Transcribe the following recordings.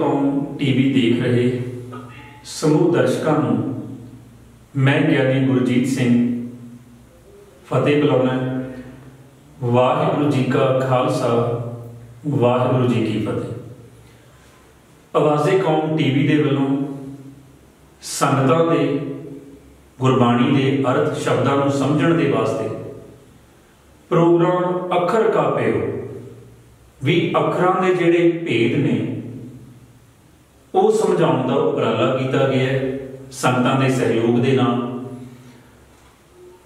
ਕੌਮ ਟੀਵੀ ਦੇਖ ਰਹੇ ਸਮੂਹ ਦਰਸ਼ਕਾਂ ਨੂੰ ਮੈਂ ਗਿਆਨੀ ਗੁਰਜੀਤ ਸਿੰਘ, ਫਤਿਹ ਬੁਲਾਉਣਾ ਵਾਹਿਗੁਰੂ ਜੀ ਕਾ ਖਾਲਸਾ, ਵਾਹਿਗੁਰੂ ਜੀ ਕੀ ਫਤਿਹ। ਆਵਾਜ਼ੇ ਕੌਮ ਟੀਵੀ ਦੇ ਵੱਲੋਂ ਸੰਗਤਾਂ ਦੇ, ਗੁਰਬਾਣੀ ਦੇ ਅਰਥ ਸ਼ਬਦਾਂ ਨੂੰ ਸਮਝਣ ਦੇ ਵਾਸਤੇ ਪ੍ਰੋਗਰਾਮ ਅੱਖਰ ਕਾ ਪਿਓ ਵੀ ਅੱਖਰਾਂ ਦੇ ਜਿਹੜੇ ਭੇਦ ਨੇ ਉਹ ਸਮਝਾਉਣ ਦਾ ਉਪਰਾਲਾ ਕੀਤਾ ਗਿਆ ਹੈ, ਸੰਗਤਾਂ ਦੇ ਸਹਿਯੋਗ ਦੇ ਨਾਲ।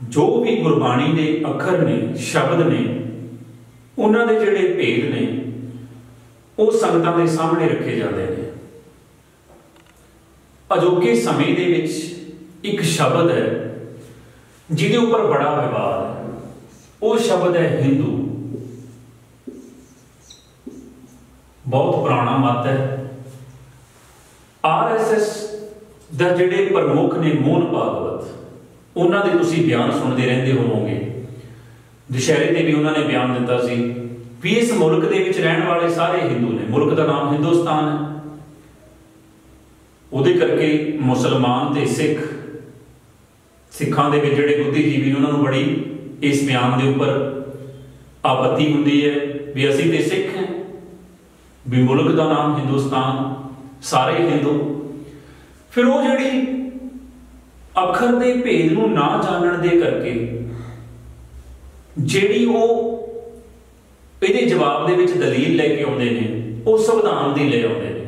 ਜੋ ਵੀ ਗੁਰਬਾਣੀ ਦੇ ਅੱਖਰ ਨੇ, ਸ਼ਬਦ ਨੇ, ਉਹਨਾਂ ਦੇ ਜਿਹੜੇ ਭੇਦ ਨੇ, ਉਹ ਸੰਗਤਾਂ ਦੇ ਸਾਹਮਣੇ ਰੱਖੇ ਜਾਂਦੇ ਨੇ। ਅਜੋਕੇ ਸਮੇਂ ਦੇ ਵਿੱਚ ਇੱਕ ਸ਼ਬਦ ਹੈ, ਜਿਹਦੇ ਉੱਪਰ ਬੜਾ ਵਿਵਾਦ ਹੈ। ਉਹ ਸ਼ਬਦ ਹੈ ਹਿੰਦੂ ਬਹੁਤ ਪੁਰਾਣਾ ਮਤ ਹੈ। ਆਰਐਸਐਸ ਦਾ ਜਿਹੜੇ ਪ੍ਰਮੁੱਖ ਨੇ ਮੋਹਨ ਭਾਗਵਤ, ਉਹਨਾਂ ਦੇ ਤੁਸੀਂ ਬਿਆਨ ਸੁਣਦੇ ਰਹਿੰਦੇ ਹੋਵੋਗੇ। ਦੁਸ਼ਹਿਰੇ ਤੇ ਵੀ ਉਹਨਾਂ ਨੇ ਬਿਆਨ ਦਿੱਤਾ ਸੀ ਵੀ ਇਸ ਮੁਲਕ ਦੇ ਵਿੱਚ ਰਹਿਣ ਵਾਲੇ ਸਾਰੇ ਹਿੰਦੂ ਨੇ, ਮੁਲਕ ਦਾ ਨਾਮ ਹਿੰਦੁਸਤਾਨ ਹੈ। ਉਹਦੇ ਕਰਕੇ ਮੁਸਲਮਾਨ ਤੇ ਸਿੱਖ, ਸਿੱਖਾਂ ਦੇ ਵਿੱਚ ਜਿਹੜੇ ਬੁੱਧੀਜੀਵੀ ਨੇ, ਉਹਨਾਂ ਨੂੰ ਬੜੀ ਇਸ ਬਿਆਨ ਦੇ ਉੱਪਰ ਆਪੱਤੀ ਹੁੰਦੀ ਹੈ ਵੀ ਅਸੀਂ ਤੇ ਸਿੱਖ ਹਾਂ, ਵੀ ਮੁਲਕ ਦਾ ਨਾਮ ਹਿੰਦੁਸਤਾਨ ਸਾਰੇ ਹਿੰਦੂ ਫਿਰ ਉਹ ਜਿਹੜੀ ਅੱਖਰ ਦੇ ਭੇਦ ਨੂੰ ਨਾ ਜਾਣਨ ਦੇ ਕਰਕੇ ਜਿਹੜੀ ਉਹ ਇਹਦੇ ਜਵਾਬ ਦੇ ਵਿੱਚ ਦਲੀਲ ਲੈ ਕੇ ਆਉਂਦੇ ਨੇ, ਉਹ ਸੰਵਿਧਾਨ ਦੀ ਲੈ ਆਉਂਦੇ ਨੇ।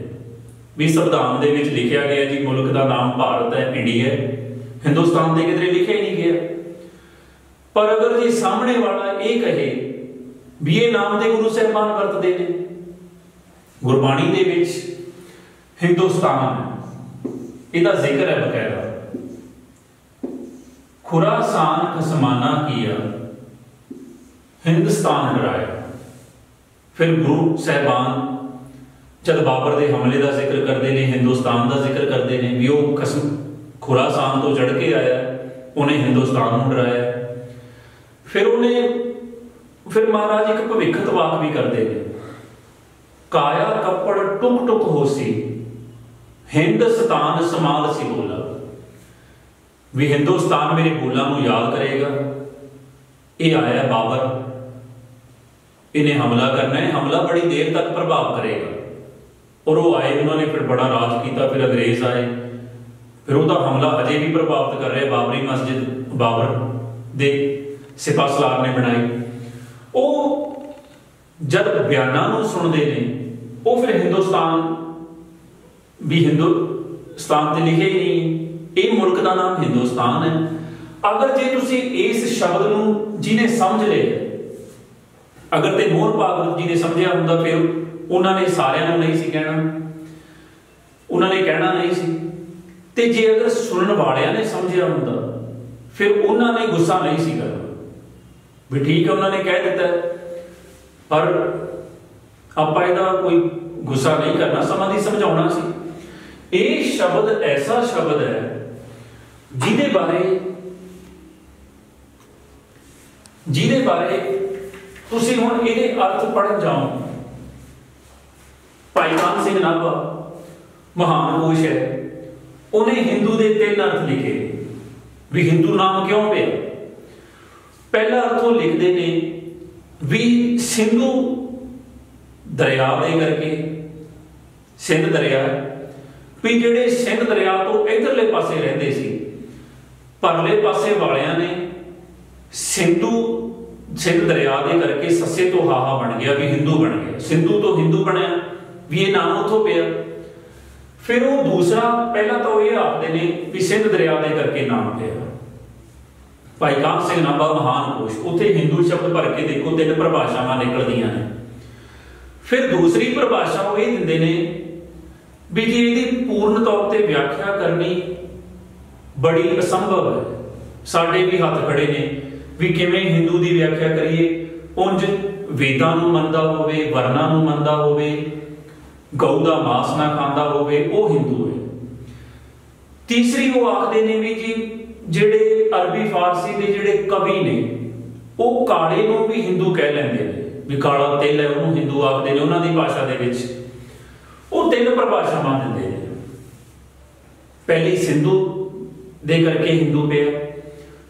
ਵੀ ਸੰਵਿਧਾਨ ਦੇ ਵਿੱਚ ਲਿਖਿਆ ਗਿਆ ਜੀ, ਮੁਲਕ ਦਾ ਨਾਮ ਭਾਰਤ ਹੈ, ਇੰਡੀਆ ਹੈ। ਹਿੰਦੁਸਤਾਨ ਦੇ ਕਿਧਰੇ ਲਿਖਿਆ ਹੀ ਨਹੀਂ ਗਿਆ। ਪਰ ਅਗਰ ਜੇ ਸਾਹਮਣੇ ਵਾਲਾ ਇਹ ਕਹੇ ਵੀ ਇਹ ਨਾਮ ਦੇ ਗੁਰੂ ਸਾਹਿਬਾਨ ਵਰਤਦੇ ਨੇ, ਗੁਰਬਾਣੀ ਦੇ ਵਿੱਚ ਹਿੰਦੁਸਤਾਨ। ਇਹਦਾ ਜ਼ਿਕਰ ਹੈ ਬਕਾਇਦਾ। ਖੁਰਾਸਾਨ ਖਸਮਾਨਾ ਕੀਆ ਹਿੰਦੁਸਤਾਨ ਹਰਾਇਆ ਫਿਰ ਗੁਰੂ ਸਾਹਿਬਾਨ ਜਦ ਬਾਬਰ ਦੇ ਹਮਲੇ ਦਾ ਜ਼ਿਕਰ ਕਰਦੇ ਨੇ, ਹਿੰਦੁਸਤਾਨ ਦਾ ਜ਼ਿਕਰ ਕਰਦੇ ਨੇ ਵੀ ਉਹ ਖਸਮ, ਖੁਰਾਸਾਨ ਤੋਂ ਚੜ ਕੇ ਆਇਆ, ਉਹਨੇ ਹਿੰਦੁਸਤਾਨ ਨੂੰ ਡਰਾਇਆ। ਫਿਰ ਉਹਨੇ, ਫਿਰ ਮਹਾਰਾਜ ਇੱਕ ਭਵਿੱਖਤ ਵਾਕ ਵੀ ਕਰਦੇ ਨੇ। ਕਾਇਆ ਕੱਪੜ ਟੁਕ ਟੁਕ ਹੋਸੀ ਹਿੰਦੁਸਤਾਨ ਸਮਾਲ ਸੀ ਬੋਲਾ। ਵੀ ਹਿੰਦੁਸਤਾਨ ਮੇਰੇ ਬੋਲਾਂ ਨੂੰ ਯਾਦ ਕਰੇਗਾ। ਇਹ ਆਇਆ ਬਾਬਰ। ਇਹਨੇ ਹਮਲਾ ਕਰਨਾ ਹੈ। ਹਮਲਾ ਬੜੀ ਦੇਰ ਤੱਕ ਪ੍ਰਭਾਵ ਕਰੇਗਾ। ਔਰ ਉਹ ਆਏ, ਉਹਨਾਂ ਨੇ ਫਿਰ ਬੜਾ ਰਾਜ ਕੀਤਾ, ਫਿਰ ਅੰਗਰੇਜ਼ ਆਏ। ਫਿਰ ਉਹਦਾ ਹਮਲਾ ਅਜੇ ਵੀ ਪ੍ਰਭਾਵਿਤ ਕਰ ਰਿਹਾ ਬਾਬਰੀ ਮਸਜਿਦ, ਬਾਬਰ ਦੇ ਸਿਪਾਹ ਸਲਾਰ ਨੇ ਬਣਾਈ। ਉਹ ਜਦ ਬਿਆਨਾਂ ਨੂੰ ਸੁਣਦੇ ਨੇ, ਉਹ ਫਿਰ ਹਿੰਦੁਸਤਾਨ ਵੀ ਹਿੰਦੁਸਤਾਨ ਤੇ ਲਿਖਿਆ ਹੀ ਨਹੀਂ ਇਹ ਮੁਲਕ ਦਾ ਨਾਮ ਹਿੰਦੁਸਤਾਨ ਹੈ। ਅਗਰ ਜੇ ਤੁਸੀਂ ਇਸ ਸ਼ਬਦ ਨੂੰ ਜਿਹਨੇ ਸਮਝ ਲਿਆ ਅਗਰ ਤੇ ਮੋਹਨ ਭਾਗਵਤ ਜੀ ਨੇ ਸਮਝਿਆ ਹੁੰਦਾ, ਫਿਰ ਉਹਨਾਂ ਨੇ ਸਾਰਿਆਂ ਨੂੰ ਨਹੀਂ ਸੀ ਕਹਿਣਾ। ਉਹਨਾਂ ਨੇ ਕਹਿਣਾ ਨਹੀਂ ਸੀ। ਤੇ ਜੇ ਅਗਰ ਸੁਣਨ ਵਾਲਿਆਂ ਨੇ ਸਮਝਿਆ ਹੁੰਦਾ, ਫਿਰ ਉਹਨਾਂ ਨੇ ਗੁੱਸਾ ਨਹੀਂ ਸੀ ਕਰਨਾ। ਵੀ ਠੀਕ ਹੈ, ਉਹਨਾਂ ਨੇ ਕਹਿ ਦਿੱਤਾ। ਪਰ ਆਪਾਂ ਇਹਦਾ ਕੋਈ ਗੁੱਸਾ ਨਹੀਂ ਕਰਨਾ। ਸਮਾਂ ਦੀ ਸਮਝਾਉਣਾ ਸੀ। ਇਹ ਸ਼ਬਦ ਐਸਾ ਸ਼ਬਦ ਹੈ ਜਿਹਦੇ ਬਾਰੇ ਜਿਹਦੇ ਬਾਰੇ ਤੁਸੀਂ ਹੁਣ ਇਹਦੇ ਅਰਥ ਪੜਨ ਜਾਓ। ਭਾਈ ਮਾਨ ਸਿੰਘ ਨਾਭਾ ਮਹਾਨ ਕੋਸ਼ ਹੈ। ਉਹਨੇ ਹਿੰਦੂ ਦੇ ਤਿੰਨ ਅਰਥ ਲਿਖੇ। ਵੀ ਹਿੰਦੂ ਨਾਮ ਕਿਉਂ ਪਿਆ? ਪਹਿਲਾ ਅਰਥ ਉਹ ਲਿਖਦੇ ਨੇ ਵੀ ਸਿੰਧੂ ਦਰਿਆ ਦੇ ਕਰਕੇ, ਸਿੰਧ ਦਰਿਆ। ਵੀ ਜਿਹੜੇ ਸਿੰਧ ਦਰਿਆ ਤੋਂ ਇਧਰਲੇ ਪਾਸੇ ਰਹਿੰਦੇ ਸੀ, ਪਰਲੇ ਪਾਸੇ ਵਾਲਿਆਂ ਨੇ ਸਿੰਧੂ ਸਿੰਧ ਦਰਿਆ ਦੇ ਕਰਕੇ ਸੱਸੇ ਤੋਂ ਹਾਹਾ ਬਣ ਗਿਆ ਵੀ ਹਿੰਦੂ ਬਣ ਗਿਆ। ਸਿੰਧੂ ਤੋਂ ਹਿੰਦੂ ਬਣਿਆ, ਵੀ ਇਹ ਨਾਮ ਉਥੋਂ ਪਿਆ। ਫਿਰ ਉਹ ਦੂਸਰਾ, ਪਹਿਲਾਂ ਤਾਂ ਉਹ ਇਹ ਆਖਦੇ ਨੇ ਵੀ ਸਿੰਧ ਦਰਿਆ ਦੇ ਕਰਕੇ ਨਾਮ ਪਿਆ। ਭਾਈ ਕਾਮ ਸਿੰਘ ਨਾਭਾ ਮਹਾਨ ਕੋਸ਼, ਉੱਥੇ ਹਿੰਦੂ ਸ਼ਬਦ ਭਰ ਕੇ ਦੇਖੋ ਤਿੰਨ ਪਰਿਭਾਸ਼ਾਵਾਂ ਨਿਕਲਦੀਆਂ ਨੇ। ਫਿਰ ਦੂਸਰੀ ਪਰਿਭਾਸ਼ਾ ਉਹ ਇਹ ਦਿੰਦੇ ਨੇ ਵੀ ਜੀ ਇਹਦੀ ਪੂਰਨ ਤੌਰ ਤੇ ਵਿਆਖਿਆ ਕਰਨੀ ਬੜੀ ਅਸੰਭਵ ਹੈ। ਸਾਡੇ ਵੀ ਹੱਥ ਖੜੇ ਨੇ ਵੀ ਕਿਵੇਂ ਹਿੰਦੂ ਦੀ ਵਿਆਖਿਆ ਕਰੀਏ। ਉਂਝ ਵੇਦਾਂ ਨੂੰ ਮੰਨਦਾ ਹੋਵੇ, ਵਰਨਾ ਨੂੰ ਮੰਨਦਾ ਹੋਵੇ, ਗਊ ਦਾ ਮਾਸ ਨਾ ਖਾਂਦਾ ਹੋਵੇ, ਉਹ ਹਿੰਦੂ ਹੈ। ਤੀਸਰੀ ਉਹ ਆਖਦੇ ਨੇ ਵੀ ਜੀ, ਜਿਹੜੇ ਅਰਬੀ ਫਾਰਸੀ ਦੇ ਜਿਹੜੇ ਕਵੀ ਨੇ, ਉਹ ਕਾਲੇ ਨੂੰ ਵੀ ਹਿੰਦੂ ਕਹਿ ਲੈਂਦੇ ਨੇ। ਵੀ ਕਾਲਾ ਤਿਲ ਹੈ, ਉਹਨੂੰ ਹਿੰਦੂ ਆਖਦੇ ਨੇ, ਉਹਨਾਂ ਦੀ ਭਾਸ਼ਾ ਦੇ ਵਿੱਚ। ਉਹ ਤਿੰਨ ਪਰਿਭਾਸ਼ਾਵਾਂ ਦਿੰਦੇ ਨੇ। ਪਹਿਲੀ ਸਿੰਧੂ ਦੇ ਕਰਕੇ ਹਿੰਦੂ ਪਿਆ।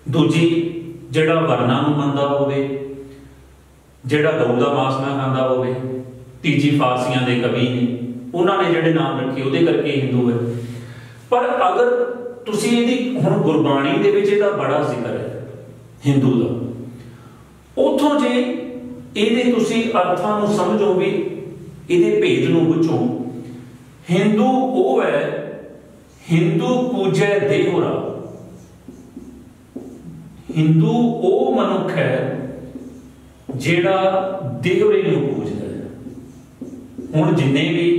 ਦੂਜੀ ਜਿਹੜਾ ਵਰਨਾ ਨੂੰ ਮੰਨਦਾ ਹੋਵੇ, ਜਿਹੜਾ ਗਊ ਦਾ ਮਾਸ ਨਾ ਖਾਂਦਾ ਹੋਵੇ, ਤੀਜੀ ਫਾਰਸੀਆਂ ਦੇ ਕਵੀ ਨੇ, ਉਹਨਾਂ ਨੇ ਜਿਹੜੇ ਨਾਮ ਰੱਖੇ ਉਹਦੇ ਕਰਕੇ ਹਿੰਦੂ ਹੈ ਪਰ ਅਗਰ ਤੁਸੀਂ ਇਹਦੀ ਹੁਣ ਗੁਰਬਾਣੀ ਦੇ ਵਿੱਚ ਇਹਦਾ ਬੜਾ ਜ਼ਿਕਰ ਹੈ, ਹਿੰਦੂ ਦਾ, ਉਥੋਂ ਜੇ ਇਹਦੇ ਤੁਸੀਂ ਅਰਥਾਂ ਨੂੰ ਸਮਝੋ ਵੀ ਇਹਦੇ ਭੇਦ ਨੂੰ ਬੁੱਝੋ ਹਿੰਦੂ ਉਹ ਹੈ ਹਿੰਦੂ ਪੂਜੈ ਦੇਹੁਰਾ ਹਿੰਦੂ ਉਹ ਮਨੁੱਖ ਹੈ, ਜਿਹੜਾ ਦੇਹੁਰੇ ਨੂੰ ਪੂਜਦਾ ਹੈ। ਹੁਣ ਜਿੰਨੇ ਵੀ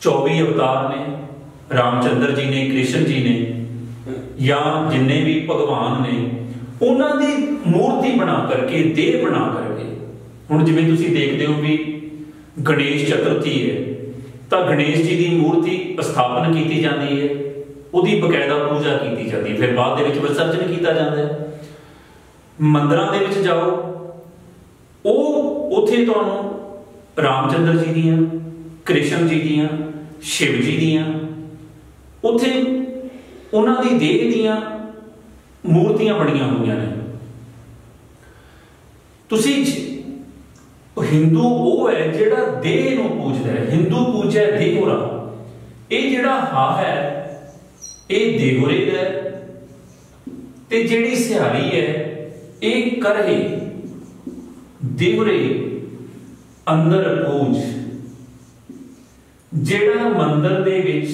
24 ਅਵਤਾਰ ਨੇ, ਰਾਮਚੰਦਰ ਜੀ ਨੇ, ਕ੍ਰਿਸ਼ਨ ਜੀ ਨੇ, ਜਾਂ ਜਿੰਨੇ ਵੀ ਭਗਵਾਨ ਨੇ, ਉਹਨਾਂ ਦੀ ਮੂਰਤੀ ਬਣਾ ਕਰਕੇ, ਦੇਹ ਬਣਾ ਕਰਕੇ, ਹੁਣ ਜਿਵੇਂ ਤੁਸੀਂ ਦੇਖਦੇ ਹੋ ਵੀ ਗਣੇਸ਼ ਚਤੁਰਥੀ ਹੈ ਤਾਂ ਗਣੇਸ਼ ਜੀ ਦੀ ਮੂਰਤੀ ਸਥਾਪਨ ਕੀਤੀ ਜਾਂਦੀ ਹੈ। ਉਹਦੀ ਬਕਾਇਦਾ ਪੂਜਾ ਕੀਤੀ ਜਾਂਦੀ ਹੈ। ਫਿਰ ਬਾਅਦ ਦੇ ਵਿੱਚ ਵਿਸਰਜਨ ਕੀਤਾ ਜਾਂਦਾ ਹੈ। ਮੰਦਰਾਂ ਦੇ ਵਿੱਚ ਜਾਓ। ਉਹ ਉੱਥੇ ਤੁਹਾਨੂੰ ਰਾਮਚੰਦਰ ਜੀ ਦੀਆਂ, ਕ੍ਰਿਸ਼ਨ ਜੀ ਦੀਆਂ, ਸ਼ਿਵ ਜੀ ਦੀਆਂ, ਉੱਥੇ ਉਹਨਾਂ ਦੀ ਦੇਹ ਦੀਆਂ ਮੂਰਤੀਆਂ ਬਣੀਆਂ ਹੋਈਆਂ ਨੇ। ਤੁਸੀਂ ਹਿੰਦੂ ਉਹ ਹੈ ਜਿਹੜਾ ਦੇਹ ਨੂੰ ਪੂਜਦਾ ਹੈ। ਹਿੰਦੂ ਪੂਜੈ ਦੇਹੁਰਾ ਇਹ ਜਿਹੜਾ ਹਾ ਹੈ, ਇਹ ਦੇਹੁਰੇ ਦਾ ਤੇ ਜਿਹੜੀ ਸਿਹਾਰੀ ਹੈ, ਇਹ ਕਰਹੇ ਦੇਹੁਰੇ ਅੰਦਰ ਪੂਜ। ਜਿਹੜਾ ਮੰਦਰ ਦੇ ਵਿੱਚ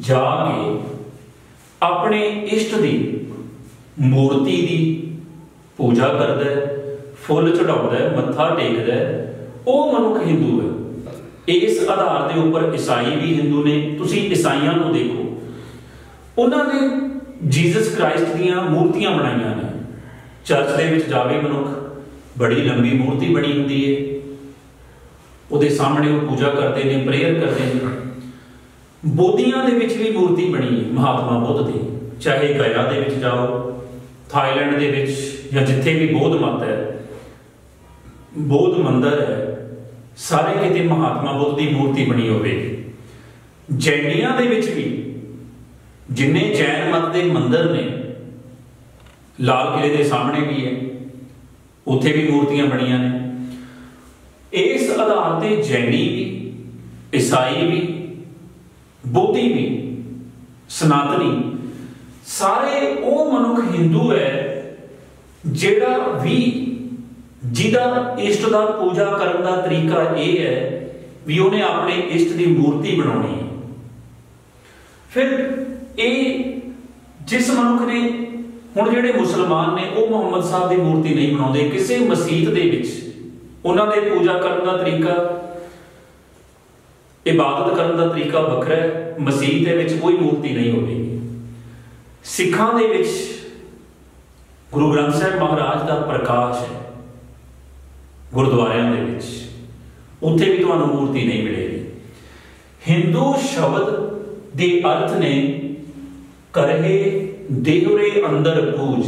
ਜਾ ਕੇ ਆਪਣੇ ਇਸ਼ਟ ਦੀ ਮੂਰਤੀ ਦੀ ਪੂਜਾ ਕਰਦਾ ਹੈ ਫੁੱਲ ਚੜਾਉਂਦਾ ਹੈ, ਮੱਥਾ ਟੇਕਦਾ ਹੈ, ਉਹ ਮਨੁੱਖ ਹਿੰਦੂ ਹੈ। ਇਸ ਆਧਾਰ ਦੇ ਉੱਪਰ ਈਸਾਈ ਵੀ ਹਿੰਦੂ ਨੇ, ਤੁਸੀਂ ਈਸਾਈਆਂ ਨੂੰ ਦੇਖੋ। ਉਹਨਾਂ ਨੇ ਜੀਸਸ ਕ੍ਰਾਈਸਟ ਦੀਆਂ ਮੂਰਤੀਆਂ ਬਣਾਈਆਂ ਨੇ। ਚਰਚ ਦੇ ਵਿੱਚ ਜਾਵੇ ਮਨੁੱਖ, ਬੜੀ ਲੰਬੀ ਮੂਰਤੀ ਬਣੀ ਹੁੰਦੀ ਹੈ ਉਹਦੇ ਸਾਹਮਣੇ ਉਹ ਪੂਜਾ ਕਰਦੇ ਨੇ, ਪ੍ਰੇਅਰ ਕਰਦੇ ਨੇ। ਬੋਧੀਆਂ ਦੇ ਵਿੱਚ ਵੀ ਮੂਰਤੀ ਬਣੀ ਹੈ ਮਹਾਤਮਾ ਬੁੱਧ ਦੀ। ਚਾਹੇ ਗਿਆ ਦੇ ਵਿੱਚ ਜਾਓ, ਥਾਈਲੈਂਡ ਦੇ ਵਿੱਚ ਜਾਂ ਜਿੱਥੇ ਵੀ ਬੋਧ ਮਤ ਹੈ ਬੋਧ ਮੰਦਰ ਹੈ, ਸਾਰੇ ਕਿਤੇ ਮਹਾਤਮਾ ਬੁੱਧ ਦੀ ਮੂਰਤੀ ਬਣੀ ਹੋਵੇਗੀ ਜੈਨੀਆਂ ਦੇ ਵਿੱਚ ਵੀ ਜਿੰਨੇ ਜੈਨ ਮਤ ਦੇ ਮੰਦਰ ਨੇ, ਲਾਲ ਕਿਲੇ ਦੇ ਸਾਹਮਣੇ ਵੀ ਹੈ, ਉੱਥੇ ਵੀ ਮੂਰਤੀਆਂ ਬਣੀਆਂ ਨੇ। ਇਸ ਆਧਾਰ ਤੇ ਜੈਨੀ ਵੀ, ਈਸਾਈ ਵੀ, ਬੋਧੀ ਵੀ, ਸਨਾਤਨੀ, ਸਾਰੇ ਉਹ ਮਨੁੱਖ ਹਿੰਦੂ ਹੈ, ਜਿਹੜਾ ਵੀ ਜਿਹਦਾ ਇਸ਼ਟ ਦਾ ਪੂਜਾ ਕਰਨ ਦਾ ਤਰੀਕਾ ਇਹ ਹੈ ਵੀ ਉਹਨੇ ਆਪਣੇ ਇਸ਼ਟ ਦੀ ਮੂਰਤੀ ਬਣਾਉਣੀ ਹੈ। ਫਿਰ ਇਹ ਜਿਸ ਮਨੁੱਖ ਨੇ ਹੁਣ ਜਿਹੜੇ ਮੁਸਲਮਾਨ ਨੇ, ਉਹ ਮੁਹੰਮਦ ਸਾਹਿਬ ਦੀ ਮੂਰਤੀ ਨਹੀਂ ਬਣਾਉਂਦੇ, ਕਿਸੇ ਮਸਜਿਦ ਦੇ ਵਿੱਚ ਉਹਨਾਂ ਦੇ ਪੂਜਾ ਕਰਨ ਦਾ ਤਰੀਕਾ, ਇਬਾਦਤ ਕਰਨ ਦਾ ਤਰੀਕਾ ਵੱਖਰਾ ਹੈ, ਮਸਜਿਦ ਦੇ ਵਿੱਚ ਕੋਈ ਮੂਰਤੀ ਨਹੀਂ ਹੋਵੇਗੀ। ਸਿੱਖਾਂ ਦੇ ਵਿੱਚ ਗੁਰੂ ਗ੍ਰੰਥ ਸਾਹਿਬ ਮਹਾਰਾਜ ਦਾ ਪ੍ਰਕਾਸ਼ ਹੈ। ਗੁਰਦੁਆਰਿਆਂ ਦੇ ਵਿੱਚ। ਉੱਥੇ ਵੀ ਤੁਹਾਨੂੰ ਮੂਰਤੀ ਨਹੀਂ ਮਿਲੇਗੀ। ਹਿੰਦੂ ਸ਼ਬਦ ਦੇ ਅਰਥ ਨੇ ਕਰਹੇ ਦੇਹੁਰੇ ਅੰਦਰ ਪੂਜ।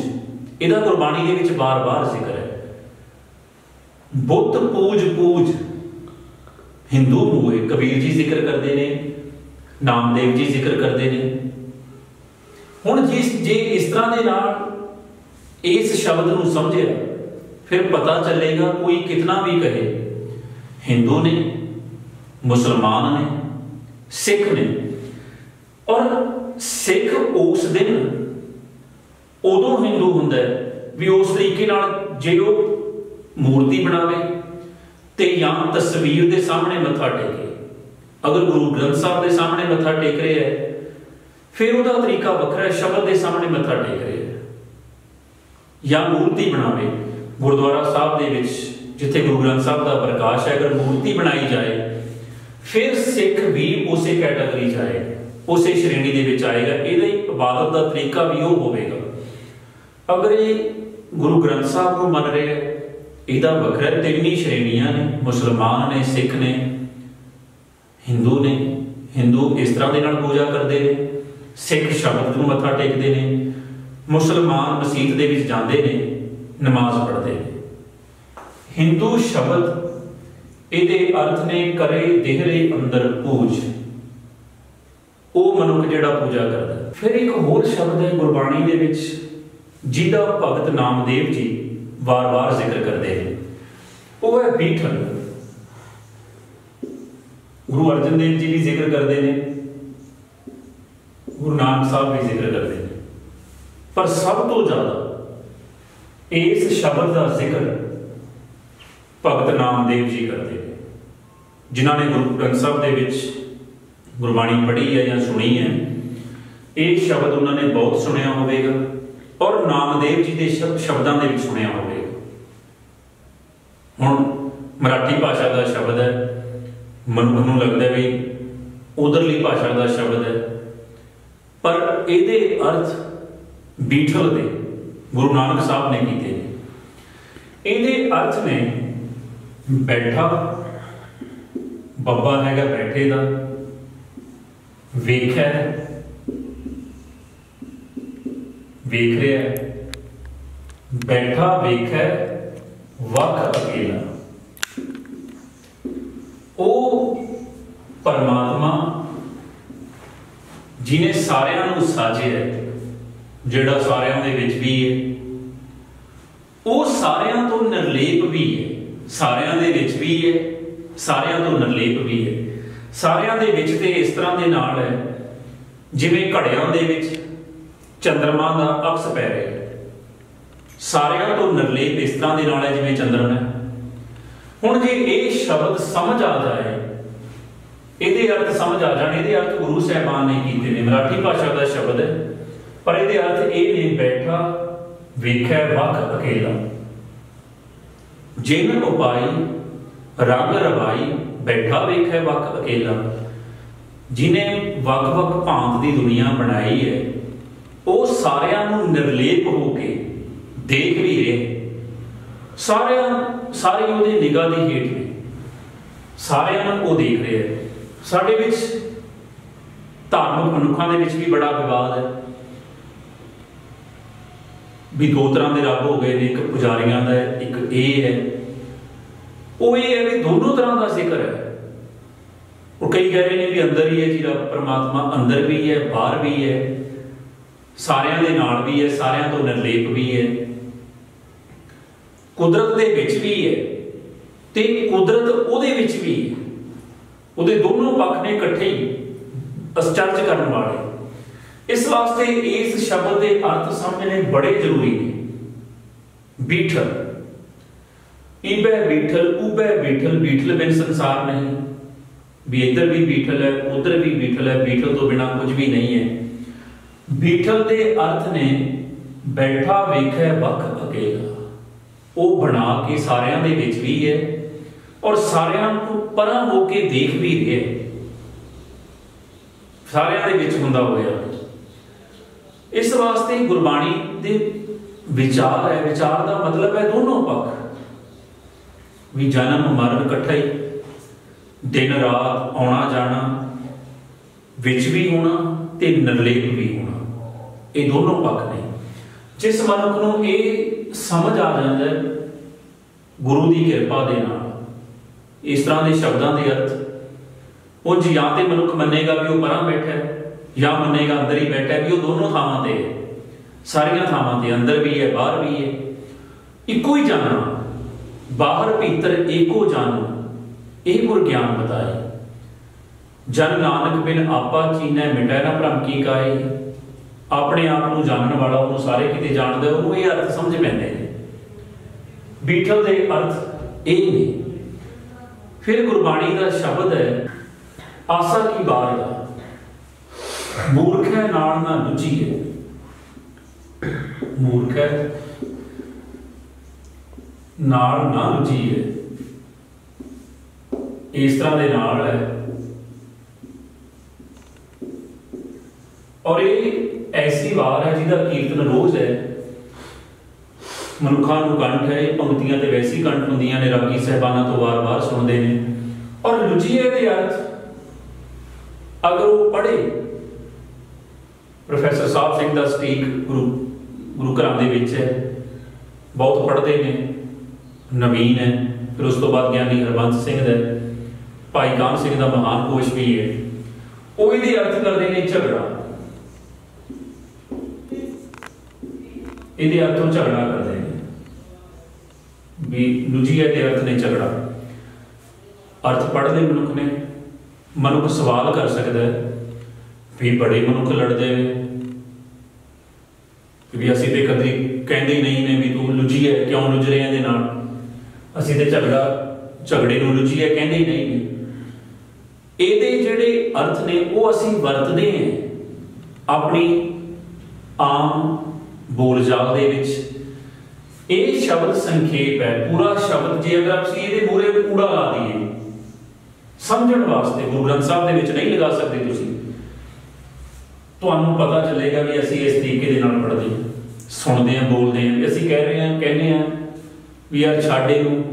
ਇਹਦਾ ਗੁਰਬਾਣੀ ਦੇ ਵਿੱਚ ਬਾਰ-ਬਾਰ ਜ਼ਿਕਰ ਹੈ। ਬੁੱਤ ਪੂਜ ਪੂਜ। ਹਿੰਦੂ ਹੋਏ ਕਬੀਰ ਜੀ ਜ਼ਿਕਰ ਕਰਦੇ ਨੇ, ਨਾਮਦੇਵ ਜੀ ਜ਼ਿਕਰ ਕਰਦੇ ਨੇ। ਹੁਣ ਜਿਸ ਜੇ ਇਸ ਤਰ੍ਹਾਂ ਦੇ ਨਾਲ ਇਸ ਸ਼ਬਦ ਨੂੰ ਸਮਝਿਆ ਫਿਰ ਪਤਾ ਚੱਲੇਗਾ ਕੋਈ ਕਿਤਨਾ ਵੀ ਕਹੇ। ਹਿੰਦੂ ਨੇ, ਮੁਸਲਮਾਨ ਨੇ, ਸਿੱਖ ਨੇ। ਔਰ ਸਿੱਖ ਉਸ ਦਿਨ ਉਦੋਂ ਹਿੰਦੂ ਹੁੰਦਾ ਵੀ ਉਸ ਤਰੀਕੇ ਨਾਲ ਜੇ ਉਹ ਮੂਰਤੀ ਬਣਾਵੇ ਤੇ ਜਾਂ ਤਸਵੀਰ ਦੇ ਸਾਹਮਣੇ ਮੱਥਾ ਟੇਕੇ। ਅਗਰ ਗੁਰੂ ਗ੍ਰੰਥ ਸਾਹਿਬ ਦੇ ਸਾਹਮਣੇ ਮੱਥਾ ਟੇਕ ਰਿਹਾ ਹੈ, ਫਿਰ ਉਹਦਾ ਤਰੀਕਾ ਵੱਖਰਾ ਹੈ, ਸ਼ਬਦ ਦੇ ਸਾਹਮਣੇ ਮੱਥਾ ਟੇਕ ਰਿਹਾ ਹੈ। ਜਾਂ ਮੂਰਤੀ ਬਣਾਵੇ। ਗੁਰਦੁਆਰਾ ਸਾਹਿਬ ਦੇ ਵਿੱਚ, ਜਿੱਥੇ ਗੁਰੂ ਗ੍ਰੰਥ ਸਾਹਿਬ ਦਾ ਪ੍ਰਕਾਸ਼ ਹੈ, ਅਗਰ ਮੂਰਤੀ ਬਣਾਈ ਜਾਏ, ਫਿਰ ਸਿੱਖ ਵੀ ਉਸੇ ਕੈਟਾਗਰੀ 'ਚ ਆਏ, ਉਸੇ ਸ਼੍ਰੇਣੀ ਦੇ ਵਿੱਚ ਆਏਗਾ। ਇਹਦਾ ਹੀ ਇਬਾਦਤ ਦਾ ਤਰੀਕਾ ਵੀ ਉਹ ਹੋਵੇਗਾ। ਅਗਰ ਇਹ ਗੁਰੂ ਗ੍ਰੰਥ ਸਾਹਿਬ ਨੂੰ ਮੰਨ ਰਿਹਾ ਇਹਦਾ ਵੱਖਰਾ ਤਿੰਨ ਹੀ ਸ਼੍ਰੇਣੀਆਂ ਨੇ, ਮੁਸਲਮਾਨ ਨੇ, ਸਿੱਖ ਨੇ, ਹਿੰਦੂ ਨੇ। ਹਿੰਦੂ ਇਸ ਤਰ੍ਹਾਂ ਦੇ ਨਾਲ ਪੂਜਾ ਕਰਦੇ ਨੇ, ਸਿੱਖ ਸ਼ਬਦ ਨੂੰ ਮੱਥਾ ਟੇਕਦੇ ਨੇ, ਮੁਸਲਮਾਨ ਮਸਜਿਦ ਦੇ ਵਿੱਚ ਜਾਂਦੇ ਨੇ। ਨਮਾਜ਼ ਪੜ੍ਹਦੇ। ਨੇ ਹਿੰਦੂ ਸ਼ਬਦ ਇਹਦੇ ਅਰਥ ਨੇ ਕਰੇ ਦੇਹਰੇ ਅੰਦਰ ਪੂਜ। ਉਹ ਮਨੁੱਖ ਜਿਹੜਾ ਪੂਜਾ ਕਰਦਾ। ਫਿਰ ਇੱਕ ਹੋਰ ਸ਼ਬਦ ਹੈ ਗੁਰਬਾਣੀ ਦੇ ਵਿੱਚ, ਜਿਹਦਾ ਭਗਤ ਨਾਮਦੇਵ ਜੀ ਵਾਰ-ਵਾਰ ਜ਼ਿਕਰ ਕਰਦੇ ਨੇ। ਉਹ ਹੈ ਬੀਠਲ। ਗੁਰੂ ਅਰਜਨ ਦੇਵ ਜੀ ਵੀ ਜ਼ਿਕਰ ਕਰਦੇ ਨੇ। ਗੁਰੂ ਨਾਨਕ ਸਾਹਿਬ ਵੀ ਜ਼ਿਕਰ ਕਰਦੇ ਨੇ। ਪਰ ਸਭ ਤੋਂ ਜ਼ਿਆਦਾ ਇਸ ਸ਼ਬਦ ਦਾ ਜ਼ਿਕਰ ਭਗਤ ਨਾਮਦੇਵ ਜੀ ਕਰਦੇ ਨੇ, ਜਿਨ੍ਹਾਂ ਨੇ ਗੁਰੂ ਗ੍ਰੰਥ ਸਾਹਿਬ ਦੇ ਵਿੱਚ ਗੁਰਬਾਣੀ ਪੜ੍ਹੀ ਹੈ ਜਾਂ ਸੁਣੀ ਹੈ। ਇਹ ਸ਼ਬਦ ਉਹਨਾਂ ਨੇ ਬਹੁਤ ਸੁਣਿਆ ਹੋਵੇਗਾ ਔਰ ਨਾਮਦੇਵ ਜੀ ਦੇ ਸ਼ਬਦਾਂ ਦੇ ਵਿੱਚ ਸੁਣਿਆ ਹੋਵੇਗਾ। ਹੁਣ ਮਰਾਠੀ ਭਾਸ਼ਾ ਦਾ ਸ਼ਬਦ ਹੈ, ਮਨੁੱਖ ਨੂੰ ਲੱਗਦਾ ਵੀ ਉਧਰਲੀ ਭਾਸ਼ਾ ਦਾ ਸ਼ਬਦ ਹੈ, ਪਰ ਇਹਦੇ ਅਰਥ ਬੀਠਲ ਦੇ ਗੁਰੂ ਨਾਨਕ ਸਾਹਿਬ ਨੇ ਕੀਤੇ ਇਹਦੇ ਅਰਥ ਨੇ ਬੈਠਾ, ਬੱਬਾ ਹੈਗਾ ਬੈਠੇ ਦਾ, ਵੇਖਿਆ ਵੇਖ ਰਿਹਾ ਬੈਠਾ, ਵੇਖਿਆ ਵਕ ਅਕੇਲਾ। ਉਹ ਪਰਮਾਤਮਾ ਜਿਨੇ ਸਾਰਿਆਂ ਨੂੰ ਸਾਜਿਆ ਜਿਹੜਾ ਸਾਰਿਆਂ ਦੇ ਵਿੱਚ ਵੀ ਹੈ। ਉਹ ਸਾਰਿਆਂ ਤੋਂ ਨਿਰਲੇਪ ਵੀ ਹੈ। ਸਾਰਿਆਂ ਦੇ ਵਿੱਚ ਵੀ ਹੈ। ਸਾਰਿਆਂ ਤੋਂ ਨਿਰਲੇਪ ਵੀ ਹੈ। ਸਾਰਿਆਂ ਦੇ ਵਿੱਚ ਤੇ ਇਸ ਤਰ੍ਹਾਂ ਦੇ ਨਾਲ ਹੈ, ਜਿਵੇਂ ਘੜਿਆਂ ਦੇ ਵਿੱਚ ਚੰ드ਰਮਾ ਦਾ ਅਕਸ ਪੈ ਰਿਹਾ ਹੈ। ਸਾਰਿਆਂ ਤੋਂ ਨਿਰਲੇਪ ਇਸ ਤਰ੍ਹਾਂ ਦੇ ਨਾਲ ਹੈ ਜਿਵੇਂ ਚੰਦਰਮਾ ਹੈ। ਹੁਣ ਜੇ ਇਹ ਸ਼ਬਦ ਸਮਝ ਆ ਜਾਏ, ਇਹਦੇ ਅਰਥ ਸਮਝ ਆ ਜਾਣ, ਇਹਦੇ ਅਰਥ ਗੁਰੂ ਸਾਹਿਬਾਨ ਨੇ ਕੀਤੇ ਨੇ। ਮਰਾਠੀ ਭਾਸ਼ਾ ਦਾ ਸ਼ਬਦ ਹੈ। ਪਰ ਇਹਦੇ ਅਰਥ ਇਹ ਨੇ, ਬੈਠਾ, ਵੇਖਿਆ ਵਕ ਅਕੇਲਾ। ਜਿਨ ਉਪਾਈ ਰੰਗ ਰਵਾਈ, ਬੈਠਾ ਵੇਖੈ ਵਕ ਅਕੇਲਾ। ਜਿਨੇ ਵੱਖ ਵੱਖ ਭਾਂਤ ਦੀ ਦੁਨੀਆ ਬਣਾਈ ਹੈ, ਉਹ ਸਾਰਿਆਂ ਨੂੰ ਨਿਰਲੇਪ ਹੋ ਕੇ ਦੇਖ ਵੀ ਰਹੇ ਸਾਰਿਆਂ, ਸਾਰੇ ਉਹਦੇ ਨਿਗਾਹ ਦੇ ਹੇਠ ਨੇ। ਸਾਰਿਆਂ ਨੂੰ ਉਹ ਦੇਖ ਰਿਹਾ ਹੈ। ਸਾਡੇ ਵਿੱਚ ਧਾਰਮਿਕ ਮਨੁੱਖਾਂ ਦੇ ਵਿੱਚ ਵੀ ਬੜਾ ਵਿਵਾਦ ਹੈ। ਵੀ ਦੋ ਤਰ੍ਹਾਂ ਦੇ ਰੱਬ ਹੋ ਗਏ ਨੇ, ਇੱਕ ਪੁਜਾਰੀਆਂ ਦਾ ਇੱਕ ਇਹ ਹੈ। ਉਹ ਇਹ ਹੈ ਵੀ ਦੋਨੋਂ ਤਰ੍ਹਾਂ ਦਾ ਜ਼ਿਕਰ ਹੈ। ਉਹ ਕਈ ਕਹਿ ਰਹੇ ਨੇ ਵੀ ਅੰਦਰ ਹੀ ਹੈ ਜੀ ਰੱਬ, ਪਰਮਾਤਮਾ ਅੰਦਰ ਵੀ ਹੈ, ਬਾਹਰ ਵੀ ਹੈ। ਸਾਰਿਆਂ ਦੇ ਨਾਲ ਵੀ ਹੈ, ਸਾਰਿਆਂ ਤੋਂ ਨਿਰਲੇਪ ਵੀ ਹੈ। ਕੁਦਰਤ ਦੇ ਵਿੱਚ ਵੀ ਹੈ ਤੇ ਕੁਦਰਤ ਉਹਦੇ ਵਿੱਚ ਵੀ ਹੈ। ਉਹਦੇ ਦੋਨੋਂ ਪੱਖ ਨੇ ਇਕੱਠੇ ਹੀ ਅਸਚਰਜ ਕਰਨ ਵਾਲੇ। ਇਸ ਵਾਸਤੇ ਇਸ ਸ਼ਬਦ ਦੇ ਅਰਥ ਸਮਝਣੇ ਬੜੇ ਜ਼ਰੂਰੀ ਨੇ। ਬੀਠਲ। ਇਬੈ ਬੀਠਲ ਉਬੈ ਬੀਠਲ ਬੀਠਲ ਬਿਨ ਸੰਸਾਰ ਨਹੀਂ। ਵੀ ਇੱਧਰ ਵੀ ਬੀਠਲ ਹੈ, ਉਧਰ ਵੀ ਬੀਠਲ ਹੈ, ਬੀਠਲ ਤੋਂ ਬਿਨਾ ਕੁਝ ਵੀ ਨਹੀਂ ਹੈ। ਬੀਠਲ ਦੇ ਅਰਥ ਨੇ ਬੈਠਾ ਵੇਖੈ ਵਕ ਅਕੇਲਾ। ਉਹ ਬਣਾ ਕੇ ਸਾਰਿਆਂ ਦੇ ਵਿੱਚ ਵੀ ਹੈ ਔਰ ਸਾਰਿਆਂ ਨੂੰ ਪਰਾਂ ਹੋ ਕੇ ਦੇਖ ਵੀ ਰਿਹਾ ਸਾਰਿਆਂ ਦੇ ਵਿੱਚ ਹੁੰਦਾ ਹੋਇਆ। ਇਸ ਵਾਸਤੇ ਗੁਰਬਾਣੀ ਦੇ ਵਿਚਾਰ ਹੈ, ਵਿਚਾਰ ਦਾ ਮਤਲਬ ਹੈ ਦੋਨੋਂ ਪੱਖ। ਵੀ ਜਨਮ, ਮਰਨ ਇਕੱਠਾ ਹੀ, ਦਿਨ, ਰਾਤ ਆਉਣਾ ਜਾਣਾ, ਵਿੱਚ ਵੀ ਹੋਣਾ ਤੇ ਨਿਰਲੇਪ ਵੀ ਹੋਣਾ। ਇਹ ਦੋਨੋਂ ਪੱਖ ਨੇ। ਜਿਸ ਮਨੁੱਖ ਨੂੰ ਇਹ ਸਮਝ ਆ ਜਾਂਦਾ ਹੈ, ਗੁਰੂ ਦੀ ਕਿਰਪਾ ਦੇ ਨਾਲ, ਇਸ ਤਰ੍ਹਾਂ ਦੇ ਸ਼ਬਦਾਂ ਦੇ ਅਰਥ ਉਹ ਜਾਂ ਤੇ ਮਨੁੱਖ ਮੰਨੇਗਾ ਵੀ ਉਹ ਪਰਾਂ ਬੈਠਾ ਹੈ। ਜਾਂ ਮੰਨੇਗਾ ਅੰਦਰ ਹੀ ਬੈਠਾ ਵੀ ਉਹ ਦੋਨੋਂ ਥਾਵਾਂ ਤੇ ਹੈ। ਸਾਰੀਆਂ ਥਾਵਾਂ ਤੇ ਅੰਦਰ ਵੀ ਹੈ, ਬਾਹਰ ਵੀ ਹੈ। ਇੱਕੋ ਹੀ ਜਾਣਨਾ ਬਾਹਰ ਭੀਤਰ ਏਕੋ ਜਾਣੋ। ਇਹ ਗੁਰ ਗਿਆਨ ਬਤਾਏ ਜਨ ਨਾਨਕ ਬਿਨ ਆਪਾ ਚੀਨੈ ਮਿਟੈ ਨਾ ਭ੍ਰਮ ਕੀ ਕਾਏ। ਆਪਣੇ ਆਪ ਨੂੰ ਜਾਣਨ ਵਾਲਾ ਉਹਨੂੰ ਸਾਰੇ ਕਿਤੇ ਜਾਣਦਾ ਉਹਨੂੰ ਇਹ ਅਰਥ ਸਮਝ ਪੈਂਦੇ ਨੇ ਬੀਠਲ ਦੇ ਅਰਥ ਇਹ ਨੇ। ਫਿਰ ਗੁਰਬਾਣੀ ਦਾ ਸ਼ਬਦ ਹੈ, ਆਸਾ ਕੀ ਬਾਰ ਦਾ। ਮੂਰਖ ਹੈ, ਨਾਲ ਨਾ ਦੂਜੀ ਮੂਰਖ ਹੈ, ਨਾਲ ਨਾ ਦੂਜੀ ਇਸ ਤਰ੍ਹਾਂ ਦੇ ਨਾਲ ਹੈ। ਔਰ ਇਹ ਐਸੀ ਵਾਰ ਹੈ ਜਿਹਦਾ ਕੀਰਤਨ ਰੋਜ਼ ਹੈ। ਮਨੁੱਖਾਂ ਨੂੰ ਕੰਠ ਹੈ ਪੰਕਤੀਆਂ ਤੇ ਵੈਸੀ ਕੰਠ ਹੁੰਦੀਆਂ ਨੇ ਰਾਗੀ ਸਹਿਬਾਨਾਂ ਤੋਂ ਵਾਰ-ਵਾਰ ਸੁਣਦੇ ਨੇ। ਔਰ ਲੁਜੀਏ ਦੇ ਅਰਥ, ਅਗਰ ਉਹ ਪੜ੍ਹੇ ਪ੍ਰੋਫੈਸਰ ਸਾਹਿਬ ਸਿੰਘ ਦਾ ਸਟੀਕ ਗੁਰੂ ਗੁਰੂ ਘਰਾਂ ਦੇ ਵਿੱਚ ਹੈ। ਬਹੁਤ ਪੜ੍ਹਦੇ ਨੇ, ਨਵੀਨ ਹੈ, ਫਿਰ ਉਸ ਤੋਂ ਬਾਅਦ ਗਿਆਨੀ ਹਰਬੰਸ ਸਿੰਘ ਦਾ ਭਾਈ ਕਾਨ ਸਿੰਘ ਦਾ ਮਹਾਨ ਕੋਸ਼ ਵੀ ਹੈ। ਉਹ ਇਹਦੇ ਅਰਥ ਕਰਦੇ ਨੇ ਝਗੜਾ। ਇਹਦੇ ਅਰਥੋਂ ਝਗੜਾ ਕਰਦੇ ਨੇ। ਵੀ ਲੁਜੀਆ ਦੇ ਅਰਥ ਨੇ ਝਗੜਾ। ਅਰਥ ਪੜ੍ਹਦੇ ਮਨੁੱਖ ਨੇ, ਮਨੁੱਖ ਸਵਾਲ ਕਰ ਸਕਦਾ ਹੈ। ਵੀ ਬੜੇ ਮਨੁੱਖ ਲੜਦੇ ਨੇ। ਵੀ ਅਸੀਂ ਤੇ ਕਦੇ ਕਹਿੰਦੇ ਨਹੀਂ ਨੇ ਵੀ ਤੂੰ ਲੁਜੀ ਹੈ ਕਿਉਂ ਲੁਜ ਰਿਹਾ ਇਹਦੇ ਨਾਲ? ਅਸੀਂ ਤੇ ਝਗੜਾ, ਝਗੜੇ ਨੂੰ ਲੁਜੀ ਹੈ ਕਹਿੰਦੇ ਹੀ ਨਹੀਂ। ਨੇ ਇਹਦੇ ਜਿਹੜੇ ਅਰਥ ਨੇ, ਉਹ ਅਸੀਂ ਵਰਤਦੇ ਹਾਂ ਆਪਣੀ ਆਮ ਬੋਲਚਾਲ ਦੇ ਵਿੱਚ। ਇਹ ਸ਼ਬਦ ਸੰਖੇਪ ਹੈ ਪੂਰਾ ਸ਼ਬਦ ਜੇ ਅਗਰ ਅਸੀਂ ਇਹਦੇ ਮੂਰੇ ਕੂੜਾ ਲਾ ਦਈਏ, ਸਮਝਣ ਵਾਸਤੇ, ਗੁਰੂ ਗ੍ਰੰਥ ਸਾਹਿਬ ਦੇ ਵਿੱਚ ਨਹੀਂ ਲਗਾ ਸਕਦੇ ਤੁਸੀਂ। ਤੁਹਾਨੂੰ ਪਤਾ ਚੱਲੇਗਾ ਵੀ ਅਸੀਂ ਇਸ ਤਰੀਕੇ ਦੇ ਨਾਲ ਪੜ੍ਹਦੇ ਹਾਂ। ਸੁਣਦੇ ਹਾਂ, ਬੋਲਦੇ ਹਾਂ। ਅਸੀਂ ਕਹਿ ਰਹੇ ਹਾਂ, ਕਹਿੰਦੇ ਹਾਂ ਵੀ ਯਾਰ ਛਾੜੇ ਨੂੰ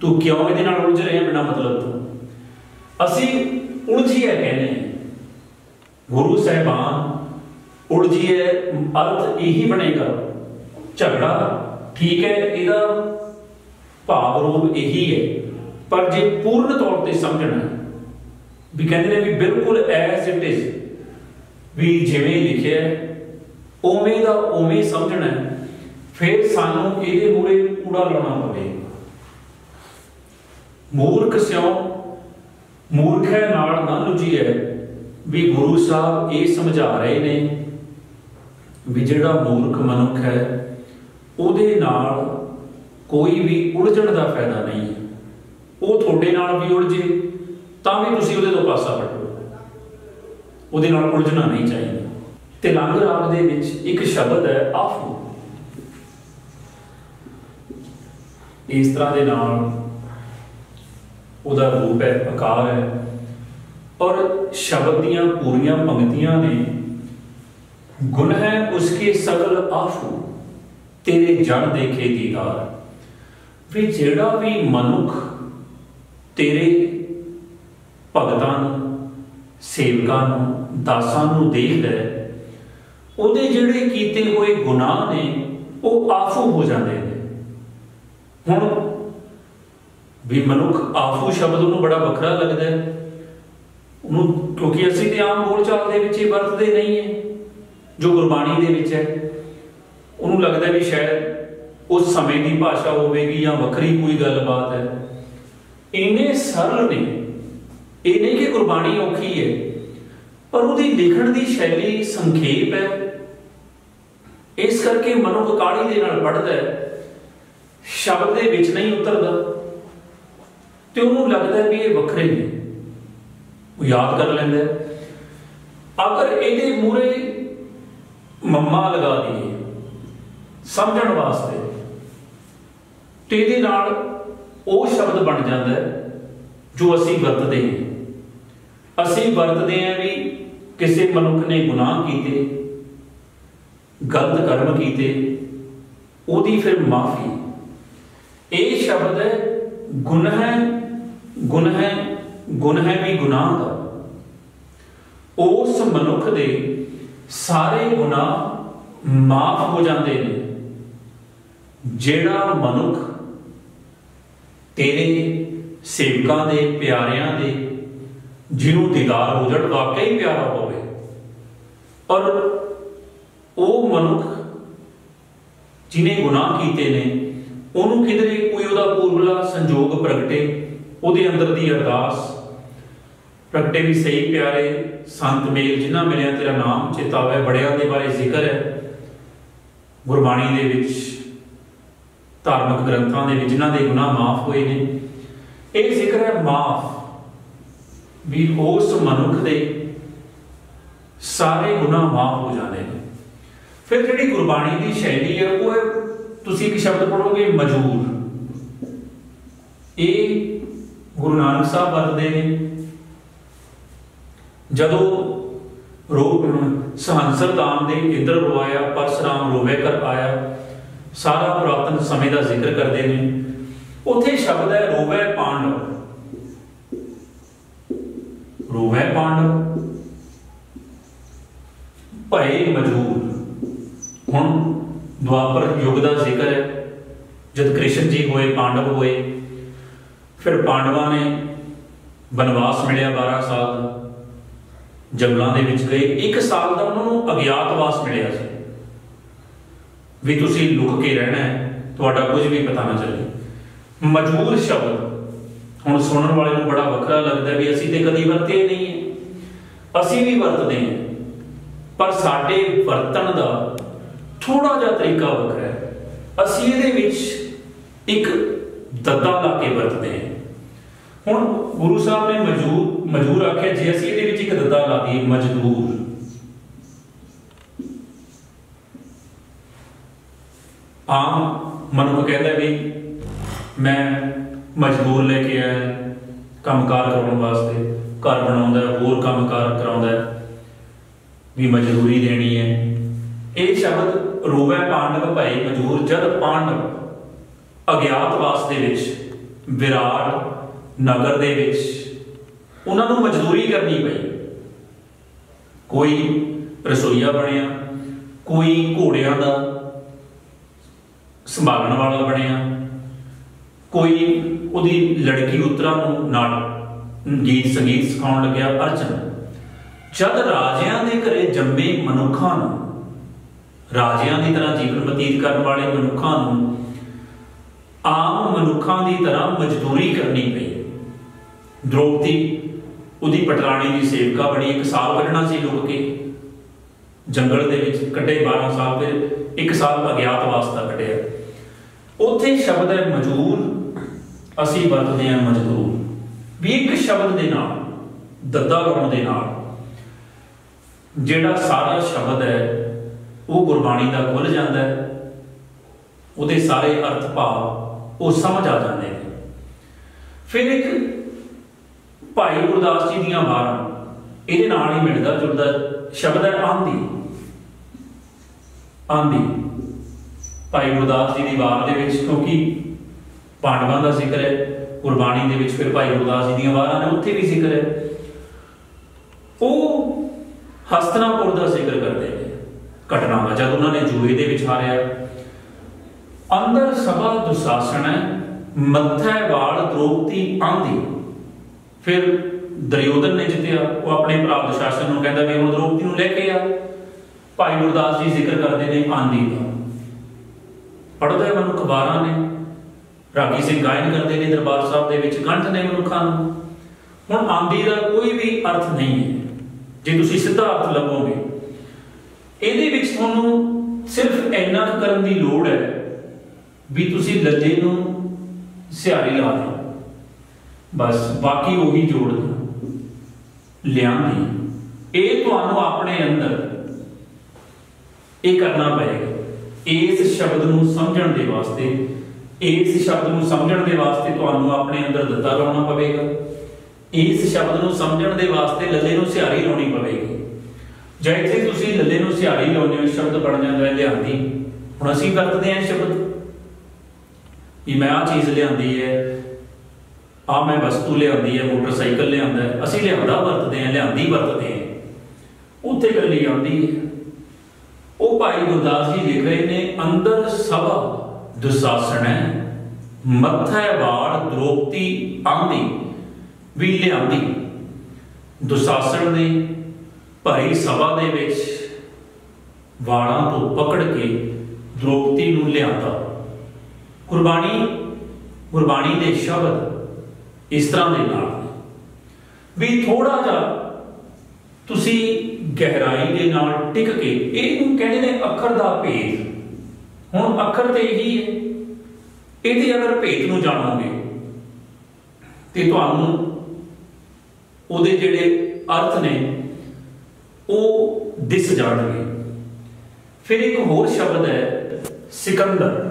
ਤੂੰ ਕਿਉਂ ਇਹਦੇ ਨਾਲ ਉਲਝ ਰਿਹਾ ਬਿਨਾ ਮਤਲਬ ਤੋਂ? ਅਸੀਂ ਉਲਝੀਏ ਕਹਿੰਦੇ ਹਾਂ। ਗੁਰੂ ਸਾਹਿਬਾਨ, ਉਲਝੀਏ ਅਰਥ ਇਹੀ ਬਣੇਗਾ। ਝਗੜਾ ਠੀਕ ਹੈ, ਇਹਦਾ ਭਾਵ ਰੂਪ ਇਹੀ ਹੈ। ਪਰ ਜੇ ਪੂਰਨ ਤੌਰ ਤੇ ਸਮਝਣਾ ਵੀ ਕਹਿੰਦੇ ਨੇ ਵੀ ਬਿਲਕੁਲ ਐਸ ਇਟ ਇਜ਼ ਵੀ ਜਿਵੇਂ ਲਿਖਿਆ ਉਵੇਂ ਦਾ ਉਵੇਂ ਸਮਝਣਾ ਫਿਰ ਸਾਨੂੰ ਇਹਦੇ ਮੂਰੇ ਕੂੜਾ ਲਾਉਣਾ ਪਵੇਗਾ ਮੂਰਖ ਸਿਓ ਮੂਰਖ ਹੈ ਨਾਲ ਨਾ ਲੁਝੀਐ ਵੀ ਗੁਰੂ ਸਾਹਿਬ ਇਹ ਸਮਝਾ ਰਹੇ ਨੇ ਵੀ ਜਿਹੜਾ ਮੂਰਖ ਮਨੁੱਖ ਹੈ, ਉਹਦੇ ਨਾਲ ਕੋਈ ਵੀ ਉਲਝਣ ਦਾ ਫਾਇਦਾ ਨਹੀਂ। ਹੈ ਉਹ ਤੁਹਾਡੇ ਨਾਲ ਵੀ ਉਲਝੇ, ਤਾਂ ਵੀ ਤੁਸੀਂ ਉਹਦੇ ਤੋਂ ਪਾਸਾ ਹਟੋ ਉਹਦੇ ਨਾਲ ਉਲਝਣਾ ਨਹੀਂ ਚਾਹੀਦਾ। ਤੇ ਲੰਗ ਰਾਗ ਦੇ ਵਿੱਚ ਇੱਕ ਸ਼ਬਦ ਹੈ, ਆਫੂ। ਇਸ ਤਰ੍ਹਾਂ ਦੇ ਨਾਲ ਉਹਦਾ ਰੂਪ ਹੈ, ਆਕਾਰ ਹੈ। ਔਰ ਸ਼ਬਦ ਦੀਆਂ ਪੂਰੀਆਂ ਪੰਕਤੀਆਂ ਨੇ, ਗੁਣ ਹੈ ਉਸਕੇ ਸਗਲ ਆਫੂ, ਤੇਰੇ ਜਨ ਦੇਖੇ ਦੀਦਾਰ। ਵੀ ਜਿਹੜਾ ਵੀ ਮਨੁੱਖ ਤੇਰੇ ਭਗਤਾਂ ਨੂੰ, ਸੇਵਕਾਂ ਨੂੰ ਦਾਸਾਂ ਨੂੰ ਦੇਖਦਾ ਹੈ ਉਹਦੇ ਜਿਹੜੇ ਕੀਤੇ ਹੋਏ ਗੁਨਾਹ ਨੇ, ਉਹ ਆਫੂ ਹੋ ਜਾਂਦੇ ਨੇ। ਹੁਣ ਵੀ ਮਨੁੱਖ ਆਫੂ ਸ਼ਬਦ ਨੂੰ ਬੜਾ ਵੱਖਰਾ ਲੱਗਦਾ ਹੈ। ਉਹਨੂੰ ਕਿਉਂਕਿ ਅਸੀਂ ਤੇ ਆਮ ਬੋਲਚਾਲ ਦੇ ਵਿੱਚ ਇਹ ਵਰਤਦੇ ਨਹੀਂ ਹੈ, ਜੋ ਗੁਰਬਾਣੀ ਦੇ ਵਿੱਚ ਹੈ। ਉਹਨੂੰ ਲੱਗਦਾ ਵੀ ਸ਼ਾਇਦ ਉਸ ਸਮੇਂ ਦੀ ਭਾਸ਼ਾ ਹੋਵੇਗੀ ਜਾਂ ਵੱਖਰੀ ਕੋਈ ਗੱਲਬਾਤ ਹੈ। ਇੰਨੇ ਸਰਲ ਨੇ, ਇਹ ਨਹੀਂ ਕਿ ਗੁਰਬਾਣੀ ਔਖੀ ਹੈ। ਪਰ ਉਹਦੀ ਲਿਖਣ ਦੀ ਸ਼ੈਲੀ ਸੰਖੇਪ ਹੈ। ਇਸ ਕਰਕੇ ਮਨੁੱਖ ਕਾਲੀ ਦੇ ਨਾਲ ਪੜਦਾ ਹੈ। ਸ਼ਬਦ ਦੇ ਵਿੱਚ ਨਹੀਂ ਉਤਰਦਾ। ਤੇ ਉਹਨੂੰ ਲੱਗਦਾ ਵੀ ਇਹ ਵੱਖਰੇ ਨੇ। ਉਹ ਯਾਦ ਕਰ ਲੈਂਦਾ ਅਗਰ ਇਹਦੇ ਮੂਰੇ ਮੰਮਾ ਲਗਾ ਦਈਏ, ਸਮਝਣ ਵਾਸਤੇ, ਤੇ ਇਹਦੇ ਨਾਲ ਉਹ ਸ਼ਬਦ ਬਣ ਜਾਂਦਾ ਜੋ ਅਸੀਂ ਵਰਤਦੇ ਹਾਂ। ਅਸੀਂ ਵਰਤਦੇ ਹਾਂ ਵੀ ਕਿਸੇ ਮਨੁੱਖ ਨੇ ਗੁਨਾਹ ਕੀਤੇ, ਗਲਤ ਕਰਮ ਕੀਤੇ, ਉਹਦੀ ਫਿਰ ਮਾਫੀ। ਇਹ ਸ਼ਬਦ ਹੈ ਗੁਣ ਹੈ ਗੁਣ ਹੈ ਗੁਣ ਹੈ ਵੀ ਗੁਨਾਹ ਦਾ। ਉਸ ਮਨੁੱਖ ਦੇ ਸਾਰੇ ਗੁਨਾਹ ਮਾਫ ਹੋ ਜਾਂਦੇ ਨੇ, ਜਿਹੜਾ ਮਨੁੱਖ ਤੇਰੇ ਸੇਵਕਾਂ ਦੇ, ਪਿਆਰਿਆਂ ਦੇ ਜਿਹਨੂੰ ਦੀਦਾਰ ਹੋ ਜਾਣ ਵਾਕਈ ਪਿਆਰਾ ਹੋਵੇ। ਔਰ ਉਹ ਮਨੁੱਖ ਜਿਨੇ ਗੁਨਾਹ ਕੀਤੇ ਨੇ, ਉਹਨੂੰ ਕਿਧਰੇ ਕੋਈ ਉਹਦਾ ਪੂਰਬਲਾ ਸੰਜੋਗ ਪ੍ਰਗਟੇ? ਉਹਦੇ ਅੰਦਰ ਦੀ ਅਰਦਾਸ, ਪ੍ਰਗਟੇ ਵੀ ਸਹੀ ਪਿਆਰੇ ਸੰਤ ਮੇਲ, ਜਿਨ੍ਹਾਂ ਮਿਲਿਆ ਤੇਰਾ ਨਾਮ ਚੇਤਾਵੇ ਬੜਿਆਂ ਦੇ ਬਾਰੇ ਜ਼ਿਕਰ ਹੈ। ਗੁਰਬਾਣੀ ਦੇ ਵਿੱਚ, ਧਾਰਮਿਕ ਗ੍ਰੰਥਾਂ ਦੇ ਵਿੱਚ, ਜਿਨ੍ਹਾਂ ਦੇ ਗੁਨਾਹ ਮਾਫ ਹੋਏ ਨੇ। ਇਹ ਜ਼ਿਕਰ ਹੈ ਮਾਫ। ਵੀ ਉਸ ਮਨੁੱਖ ਦੇ ਸਾਰੇ ਗੁਨਾਹ ਮਾਫ ਹੋ ਜਾਂਦੇ ਨੇ। ਫਿਰ ਜਿਹੜੀ ਗੁਰਬਾਣੀ ਦੀ ਸ਼ੈਲੀ ਹੈ ਉਹ ਹੈ, ਤੁਸੀਂ ਇੱਕ ਸ਼ਬਦ ਪੜੋਗੇ ਮਜੂਰ ਇਹ ਗੁਰੂ ਨਾਨਕ ਸਾਹਿਬ ਵਰਤਦੇ ਨੇ। ਜਦੋਂ ਰੋਗ ਸਹੰਸਰ ਦਾਮ ਦੇ ਇੰਦਰ ਰਵਾਇਆ ਪਰਸਰਾਮ ਰੋਵੇ ਕਰ ਆਇਆ, ਸਾਰਾ ਪੁਰਾਤਨ ਸਮੇਂ ਦਾ ਜ਼ਿਕਰ ਕਰਦੇ ਨੇ। ਉੱਥੇ ਸ਼ਬਦ ਹੈ, ਰੋਵੇ ਪਾਂਡਵ ਰੋਵੇ ਪਾਂਡਵ। ਭਏ ਮਜੂਰ ਹੁਣ ਦੁਆਪਰ ਯੁੱਗ ਦਾ ਜ਼ਿਕਰ ਹੈ। ਜਦ ਕ੍ਰਿਸ਼ਨ ਜੀ ਹੋਏ, ਪਾਂਡਵ ਹੋਏ, ਫਿਰ ਪਾਂਡਵਾਂ ਨੇ ਬਨਵਾਸ ਮਿਲਿਆ 12 ਸਾਲ ਦਾ। ਜੰਗਲਾਂ ਦੇ ਵਿੱਚ ਗਏ। 1 ਸਾਲ ਦਾ ਉਹਨਾਂ ਨੂੰ ਅਗਿਆਤਵਾਸ ਮਿਲਿਆ ਸੀ। ਵੀ ਤੁਸੀਂ ਲੁਕ ਕੇ ਰਹਿਣਾ ਹੈ, ਤੁਹਾਡਾ ਕੁਝ ਵੀ ਪਤਾ ਨਾ ਚੱਲੇ। ਮਜਬੂਰ ਸ਼ਬਦ। ਹੁਣ ਸੁਣਨ ਵਾਲੇ ਨੂੰ ਬੜਾ ਵੱਖਰਾ ਲੱਗਦਾ ਵੀ ਅਸੀਂ ਤੇ ਕਦੀ ਵਰਤੇ ਨਹੀਂ ਹੈ। ਅਸੀਂ ਵੀ ਵਰਤਦੇ ਹਾਂ। ਪਰ ਸਾਡੇ ਵਰਤਣ ਦਾ ਥੋੜਾ ਜਿਹਾ ਤਰੀਕਾ ਵੱਖਰਾ ਹੈ। ਅਸੀਂ ਇਹਦੇ ਵਿੱਚ ਇੱਕ ਦੱਦਾ ਲਾ ਕੇ ਵਰਤਦੇ ਹਾਂ। ਹੁਣ ਗੁਰੂ ਸਾਹਿਬ ਨੇ ਮਜੂਰ ਮਜੂਰ ਆਖਿਆ, ਜੇ ਅਸੀਂ ਇਹਦੇ ਵਿੱਚ ਇੱਕ ਦੱਦਾ ਲਾ ਦਈਏ, ਮਜਦੂਰ। ਆਮ ਮਨੁੱਖ ਕਹਿੰਦਾ ਵੀ ਮੈਂ ਮਜਦੂਰ ਲੈ ਕੇ ਆਇਆ, ਕੰਮਕਾਰ ਕਰਨ ਵਾਸਤੇ, ਘਰ ਬਣਾਉਂਦਾ, ਹੋਰ ਕੰਮਕਾਰ ਕਰਾਉਂਦਾ, ਵੀ ਮਜ਼ਦੂਰੀ ਦੇਣੀ ਹੈ। ਇਹ ਸ਼ਬਦ ਰੋਵੈ ਪਾਂਡਵ ਭਾਈ ਮਜ਼ਦੂਰ, ਜਦ ਪਾਂਡਵ ਅਗਿਆਤਵਾਸ ਦੇ ਵਿੱਚ, ਵਿਰਾਟ ਨਗਰ ਦੇ ਵਿੱਚ, ਉਹਨਾਂ ਨੂੰ ਮਜ਼ਦੂਰੀ ਕਰਨੀ ਪਈ। ਕੋਈ ਰਸੋਈਆ ਬਣਿਆ, ਕੋਈ ਘੋੜਿਆਂ ਦਾ ਸੰਭਾਲਣ ਵਾਲਾ ਬਣਿਆ ਕੋਈ ਉਹਦੀ ਲੜਕੀ ਉਤਰਾ ਨੂੰ ਨਾਲ ਗੀਤ ਸੰਗੀਤ ਸਿਖਾਉਣ ਲੱਗਿਆ ਅਰਜਨ। ਜਦ ਰਾਜਿਆਂ ਦੇ ਘਰੇ ਜੰਮੇ ਮਨੁੱਖਾਂ ਨੂੰ, ਰਾਜਿਆਂ ਦੀ ਤਰ੍ਹਾਂ ਜੀਵਨ ਬਤੀਤ ਕਰਨ ਵਾਲੇ ਮਨੁੱਖਾਂ ਨੂੰ ਆਮ ਮਨੁੱਖਾਂ ਦੀ ਤਰ੍ਹਾਂ ਮਜ਼ਦੂਰੀ ਕਰਨੀ ਪਈ। ਦ੍ਰੋਪਦੀ, ਉਹਦੀ ਪਟਰਾਣੀ ਦੀ ਸੇਵਕਾ ਬਣੀ, ਇੱਕ ਸਾਲ ਕੱਢਣਾ ਸੀ ਲੁਕ ਕੇ। ਜੰਗਲ ਦੇ ਵਿੱਚ ਕੱਢੇ 12 ਸਾਲ, ਫਿਰ ਇੱਕ ਸਾਲ ਅਗਿਆਤ ਵਾਸਤਾ ਕੱਢਿਆ। ਉੱਥੇ ਸ਼ਬਦ ਹੈ ਮਜੂਰ ਅਸੀਂ ਵਰਤਦੇ ਹਾਂ ਮਜ਼ਦੂਰ। ਵੀ ਇੱਕ ਸ਼ਬਦ ਦੇ ਨਾਲ, ਦੱਦਾ ਲਾਉਣ ਦੇ ਨਾਲ, ਜਿਹੜਾ ਸਾਰਾ ਸ਼ਬਦ ਹੈ, ਉਹ ਗੁਰਬਾਣੀ ਦਾ ਖੁੱਲ ਜਾਂਦਾ ਹੈ। ਉਹਦੇ ਸਾਰੇ ਅਰਥ ਭਾਵ ਉਹ ਸਮਝ ਆ ਜਾਂਦੇ ਨੇ। ਫਿਰ ਇੱਕ ਭਾਈ ਗੁਰਦਾਸ ਜੀ ਦੀਆਂ ਵਾਰਾਂ, ਇਹਦੇ ਨਾਲ ਹੀ ਮਿਲਦਾ ਜੁਲਦਾ ਸ਼ਬਦ ਹੈ ਆਂਦੀ। ਆਂਦੀ। ਭਾਈ ਗੁਰਦਾਸ ਜੀ ਦੀ ਵਾਰ ਦੇ ਵਿੱਚ ਕਿਉਂਕਿ ਪਾਂਡਵਾਂ ਦਾ ਜ਼ਿਕਰ ਹੈ ਗੁਰਬਾਣੀ ਦੇ ਵਿੱਚ ਫਿਰ ਭਾਈ ਗੁਰਦਾਸ ਜੀ ਦੀਆਂ ਵਾਰਾਂ ਨੇ, ਉੱਥੇ ਵੀ ਜ਼ਿਕਰ ਹੈ। ਉਹ ਹਸਤਨਾਪੁਰ ਦਾ ਜ਼ਿਕਰ ਕਰਦੇ ਨੇ। ਘਟਨਾਵਾਂ, ਜਦ ਉਹਨਾਂ ਨੇ ਜੂਏ ਦੇ ਵਿੱਚ ਅੰਦਰ ਸਭਾ ਦੁਸ਼ਾਸਨ ਮੱਥੇ ਵਾਲ ਦ੍ਰੋਪਤੀ ਆਂਦੀ। ਫਿਰ ਦਰਯੋਧਨ ਨੇ ਜਿੱਤਿਆ, ਉਹ ਆਪਣੇ ਭਰਾ ਦੁਸ਼ਾਸਨ ਨੂੰ ਕਹਿੰਦਾ ਵੀ ਹੁਣ ਦ੍ਰੋਪਤੀ ਨੂੰ ਲੈ ਕੇ ਆ। ਭਾਈ ਗੁਰਦਾਸ ਜੀ ਜ਼ਿਕਰ ਕਰਦੇ ਨੇ ਆਂਦੀ ਦਾ। ਪੜਦੇ ਮਨੁੱਖ ਬਾਰਾਂ ਨੇ। ਰਾਗੀ ਸਿੰਘ ਗਾਇਨ ਕਰਦੇ ਨੇ ਦਰਬਾਰ ਸਾਹਿਬ ਦੇ ਵਿੱਚ ਕੰਠ ਨੇ ਮਨੁੱਖਾਂ ਨੂੰ। ਹੁਣ ਆਂਦੀ ਦਾ ਕੋਈ ਵੀ ਅਰਥ ਨਹੀਂ ਹੈ। ਜੇ ਤੁਸੀਂ ਸਿੱਧਾ ਅਰਥ ਲੱਭੋਗੇ, ਇਹਦੇ ਵਿੱਚ ਤੁਹਾਨੂੰ ਸਿਰਫ ਇੰਨਾ ਕਰਨ ਦੀ ਲੋੜ ਹੈ ਵੀ ਤੁਸੀਂ ਲੱਜੇ ਨੂੰ ਸਿਹਾਰੀ ਲਾ ਦਿਓ। ਬਸ ਬਾਕੀ ਉਹੀ ਜੋੜ ਦਿਓ। ਲਿਆਂਦੀ। ਇਹ ਤੁਹਾਨੂੰ ਆਪਣੇ ਅੰਦਰ ਇਹ ਕਰਨਾ ਪਏਗਾ। ਇਸ ਸ਼ਬਦ ਨੂੰ ਸਮਝਣ ਦੇ ਵਾਸਤੇ ਇਸ ਸ਼ਬਦ ਨੂੰ ਸਮਝਣ ਦੇ ਵਾਸਤੇ ਤੁਹਾਨੂੰ ਆਪਣੇ ਅੰਦਰ ਦਿੱਤਾ ਲਾਉਣਾ ਪਵੇਗਾ। ਇਸ ਸ਼ਬਦ ਨੂੰ ਸਮਝਣ ਦੇ ਵਾਸਤੇ ਲੱਲੇ ਨੂੰ ਸਿਹਾਰੀ ਲਾਉਣੀ ਪਵੇਗੀ। ਜੇ ਤੁਸੀਂ ਲੱਲੇ ਨੂੰ ਸਿਹਾਰੀ ਲਾਉਂਦੇ ਹੋ, ਸ਼ਬਦ ਬਣ ਜਾਂਦਾ ਹੈ ਲਿਆਂਦੀ। ਹੁਣ ਅਸੀਂ ਵਰਤਦੇ ਹਾਂ ਸ਼ਬਦ। ਇਹ ਮੈਂ ਆ ਚੀਜ਼ ਲਿਆਂਦੀ ਹੈ ਆ ਮੈਂ ਵਸਤੂ ਲਿਆਂਦੀ ਹੈ, ਮੋਟਰਸਾਈਕਲ ਲਿਆਂਦਾ ਹੈ, ਅਸੀਂ ਲਿਆਂਦਾ ਵਰਤਦੇ ਹਾਂ, ਲਿਆਂਦੀ ਵਰਤਦੇ ਹਾਂ। ਉੱਥੇ ਗੱਲੀ ਆਉਂਦੀ ਹੈ। ਉਹ ਭਾਈ ਗੁਰਦਾਸ ਜੀ ਲਿਖ ਰਹੇ ਨੇ, ਅੰਦਰ ਸਭਾ ਦੁਸਾਸਣ ਹੈ। ਮੱਥੇ ਵਾਲ ਦ੍ਰੋਪਤੀ ਆਂਦੀ ਵੀ ਲਿਆਂਦੀ। ਦੁਸਾਸਣ ਨੇ ਭਰੀ ਸਭਾ ਦੇ ਵਿੱਚ ਵਾਲਾਂ ਤੋਂ ਪਕੜ ਕੇ ਦ੍ਰੋਪਤੀ ਨੂੰ ਲਿਆਂਦਾ। ਗੁਰਬਾਣੀ ਗੁਰਬਾਣੀ ਦੇ ਸ਼ਬਦ ਇਸ ਤਰ੍ਹਾਂ ਦੇ ਨਾਲ ਵੀ ਥੋੜਾ ਜਿਹਾ ਤੁਸੀਂ ਗਹਿਰਾਈ ਦੇ ਨਾਲ ਟਿਕ ਕੇ ਇਹਨੂੰ ਕਹਿੰਦੇ ਨੇ ਅੱਖਰ ਦਾ ਭੇਦ। ਹੁਣ ਅੱਖਰ ਤੇ ਇਹੀ ਹੈ। ਇਹਦੇ ਅਗਰ ਭੇਤ ਨੂੰ ਜਾਣੋਗੇ, ਤੇ ਤੁਹਾਨੂੰ ਉਹਦੇ ਜਿਹੜੇ ਅਰਥ ਨੇ, ਉਹ ਦਿਸ ਜਾਣਗੇ। ਫਿਰ ਇੱਕ ਹੋਰ ਸ਼ਬਦ ਹੈ, ਸਿਕੰਦਰ।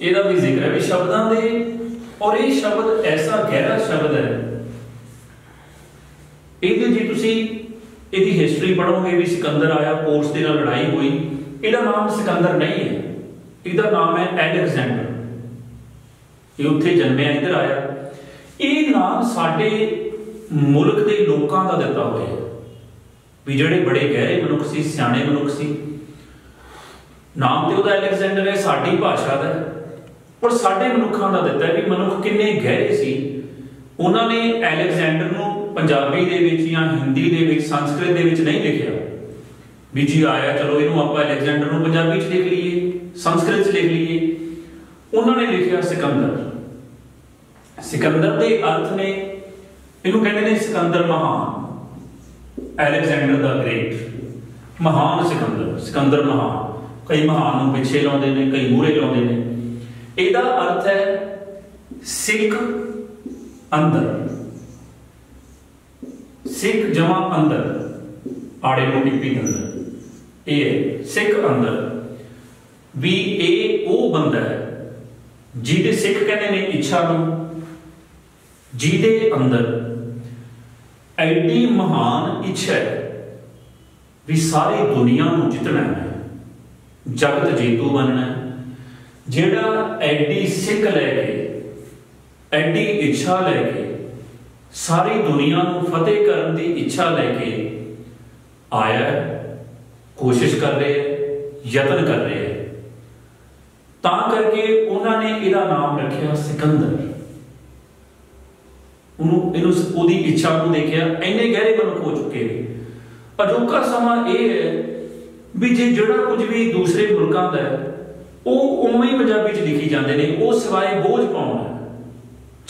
ਇਹਦਾ ਵੀ ਜ਼ਿਕਰ ਹੈ ਵੀ ਸ਼ਬਦਾਂ ਦੇ, ਔਰ ਇਹ ਸ਼ਬਦ ਐਸਾ ਗਹਿਰਾ ਸ਼ਬਦ ਹੈ, ਇਹਦੇ ਜੇ ਤੁਸੀਂ ਇਹਦੀ ਪੜੋਗੇ ਵੀ ਸਿਕੰਦਰ ਆਇਆ ਪੋਰਸ ਦੇ ਨਾਲ ਲੜਾਈ ਹੋਈ। ਇਹਦਾ ਨਾਮ ਸਿਕੰਦਰ ਨਹੀਂ ਹੈ। ਇਹਦਾ ਨਾਮ ਹੈ ਐਲੈਗਜ਼ੈਂਡਰ। ਇਹ ਉੱਥੇ ਜਨਮਿਆ, ਇੱਧਰ ਆਇਆ। ਇਹ ਨਾਮ ਸਾਡੇ ਮੁਲਕ ਦੇ ਲੋਕਾਂ ਦਾ ਦਿੱਤਾ ਹੋਇਆ ਵੀ ਜਿਹੜੇ ਬੜੇ ਗਹਿਰੇ ਮਨੁੱਖ ਸੀ, ਸਿਆਣੇ ਮਨੁੱਖ ਸੀ। ਨਾਮ ਤੇ ਉਹਦਾ ਅਲੈਗਜ਼ੈਂਡਰ ਹੈ, ਸਾਡੀ ਭਾਸ਼ਾ ਦਾ ਪਰ ਸਾਡੇ ਮਨੁੱਖਾਂ ਦਾ ਦਿੱਤਾ ਵੀ ਮਨੁੱਖ ਕਿੰਨੇ ਗਹਿਰੇ ਸੀ। ਉਹਨਾਂ ਨੇ ਅਲੈਗਜ਼ੈਂਡਰ ਨੂੰ ਪੰਜਾਬੀ ਦੇ ਵਿੱਚ ਜਾਂ ਹਿੰਦੀ ਦੇ ਵਿੱਚ, ਸੰਸਕ੍ਰਿਤ ਦੇ ਵਿੱਚ ਨਹੀਂ ਲਿਖਿਆ। ਵੀ ਜੀ ਆਇਆ, ਚਲੋ ਇਹਨੂੰ ਆਪਾਂ ਅਲੈਗਜ਼ੈਂਡਰ ਨੂੰ ਪੰਜਾਬੀ 'ਚ ਲਿਖ ਲਈਏ, ਸੰਸਕ੍ਰਿਤ 'ਚ ਲਿਖ ਲਈਏ। ਉਹਨਾਂ ਨੇ ਲਿਖਿਆ ਸਿਕੰਦਰ। ਸਿਕੰਦਰ ਦੇ ਅਰਥ ਨੇ, ਇਹਨੂੰ ਕਹਿੰਦੇ ਨੇ ਸਿਕੰਦਰ ਮਹਾਨ। Alexander the great. ਮਹਾਨ ਸਿਕੰਦਰ ਸਿਕੰਦਰ ਮਹਾਨ। ਕਈ ਮਹਾਨ ਨੂੰ ਪਿੱਛੇ ਲਾਉਂਦੇ ਨੇ, ਕਈ ਮੂਹਰੇ ਲਾਉਂਦੇ ਨੇ। ਇਹਦਾ ਅਰਥ ਹੈ ਸਿੱਖ ਅੰਦਰ। ਸਿੱਖ ਜਮਾ ਅੰਦਰ, ਆੜੇ ਨੂੰ ਟਿੱਪੀ ਅੰਦਰ। ਇਹ ਹੈ ਸਿੱਖ ਅੰਦਰ। ਵੀ ਇਹ ਉਹ ਬੰਦਾ ਹੈ, ਜਿਹਦੇ ਸਿੱਖ ਕਹਿੰਦੇ ਨੇ ਇੱਛਾ ਨੂੰ, ਜਿਹਦੇ ਅੰਦਰ ਐਡੀ ਮਹਾਨ ਇੱਛਾ ਹੈ ਵੀ ਸਾਰੀ ਦੁਨੀਆ ਨੂੰ ਜਿੱਤਣਾ ਹੈ, ਜਗਤ ਜੇਤੂ ਬਣਨਾ ਹੈ। ਜਿਹੜਾ ਐਡੀ ਸਿੱਖ ਲੈ ਕੇ, ਐਡੀ ਇੱਛਾ ਲੈ ਕੇ ਸਾਰੀ ਦੁਨੀਆ ਨੂੰ ਫਤਿਹ ਕਰਨ ਦੀ ਇੱਛਾ ਲੈ ਕੇ ਆਇਆ ਕੋਸ਼ਿਸ਼ ਕਰ ਰਿਹਾ ਯਤਨ ਕਰ ਰਿਹਾ ਤਾਂ ਕਰਕੇ ਉਹਨਾਂ ਨੇ ਇਹਦਾ ਨਾਮ ਰੱਖਿਆ ਸਿਕੰਦਰ। ਉਹਨੂੰ, ਇਹਨੂੰ ਉਹਦੀ ਇੱਛਾ ਨੂੰ ਦੇਖਿਆ, ਇੰਨੇ ਗਹਿਰੇ ਮਨੁੱਖ ਹੋ ਚੁੱਕੇ ਨੇ। ਅਜੋਕਾ ਸਮਾਂ ਇਹ ਹੈ ਵੀ ਜੇ ਜਿਹੜਾ ਕੁਝ ਵੀ ਦੂਸਰੇ ਮੁਲਕਾਂ ਦਾ ਹੈ, ਉਹ ਉਵੇਂ ਹੀ ਪੰਜਾਬੀ 'ਚ ਲਿਖੀ ਜਾਂਦੇ ਨੇ, ਉਹ ਸਿਵਾਏ ਬੋਝ ਪਾਉਣਾ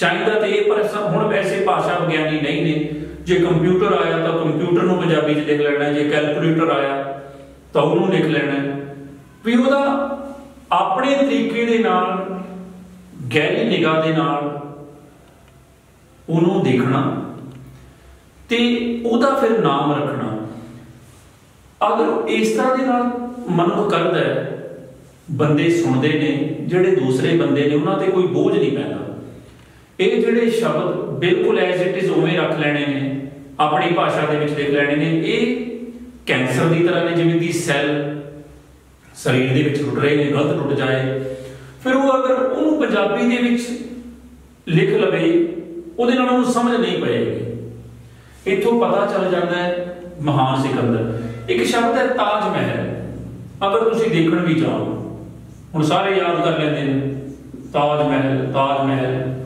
ਚਾਹੀਦਾ ਤੇ ਇਹ, ਪਰ ਹੁਣ ਵੈਸੇ ਭਾਸ਼ਾ ਵਿਗਿਆਨੀ ਨਹੀਂ ਨੇ। ਜੇ ਕੰਪਿਊਟਰ ਆਇਆ ਤਾਂ ਕੰਪਿਊਟਰ ਨੂੰ ਪੰਜਾਬੀ 'ਚ ਲਿਖ ਲੈਣਾ, ਜੇ ਕੈਲਕੂਲੇਟਰ ਆਇਆ ਤਾਂ ਉਹਨੂੰ ਲਿਖ ਲੈਣਾ। ਵੀ ਉਹਦਾ ਆਪਣੇ ਤਰੀਕੇ ਦੇ ਨਾਲ, ਗਹਿਰੀ ਨਿਗਾਹ ਦੇ ਨਾਲ ਉਹਨੂੰ ਦੇਖਣਾ ਤੇ ਉਹਦਾ ਫਿਰ ਨਾਮ ਰੱਖਣਾ। ਅਗਰ ਇਸ ਤਰ੍ਹਾਂ ਦੇ ਨਾਲ ਮਨੁੱਖ ਕਰਦਾ ਹੈ, ਬੰਦੇ ਸੁਣਦੇ ਨੇ, ਜਿਹੜੇ ਦੂਸਰੇ ਬੰਦੇ ਨੇ, ਉਹਨਾਂ ਤੇ ਕੋਈ ਬੋਝ ਨਹੀਂ ਪੈਂਦਾ। ਇਹ ਜਿਹੜੇ ਸ਼ਬਦ ਬਿਲਕੁਲ ਐਜ਼ ਇਟ ਇਜ਼ ਉਵੇਂ ਰੱਖ ਲੈਣੇ ਨੇ, ਆਪਣੀ ਭਾਸ਼ਾ ਦੇ ਵਿੱਚ ਲਿਖ ਲੈਣੇ ਨੇ, ਇਹ ਕੈਂਸਰ ਦੀ ਤਰ੍ਹਾਂ ਨੇ, ਜਿਵੇਂ ਦੀ ਸੈੱਲ ਸਰੀਰ ਦੇ ਵਿੱਚ ਟੁੱਟ ਰਹੇ ਨੇ, ਗਲਤ ਟੁੱਟ ਜਾਏ। ਫਿਰ ਉਹ ਅਗਰ ਉਹਨੂੰ ਪੰਜਾਬੀ ਦੇ ਵਿੱਚ ਲਿਖ ਲਵੇ, ਉਹਦੇ ਨਾਲ ਉਹਨੂੰ ਸਮਝ ਨਹੀਂ ਪਏਗੀ। ਇੱਥੋਂ ਪਤਾ ਚੱਲ ਜਾਂਦਾ ਹੈ, ਮਹਾਨ ਸਿਕੰਦਰ। ਇੱਕ ਸ਼ਬਦ ਹੈ ਤਾਜ ਮਹਿਲ। ਅਗਰ ਤੁਸੀਂ ਦੇਖਣ ਵੀ ਜਾਓ, ਹੁਣ ਸਾਰੇ ਯਾਦ ਕਰ ਲੈਂਦੇ ਨੇ, ਤਾਜ ਮਹਿਲ ਤਾਜ ਮਹਿਲ।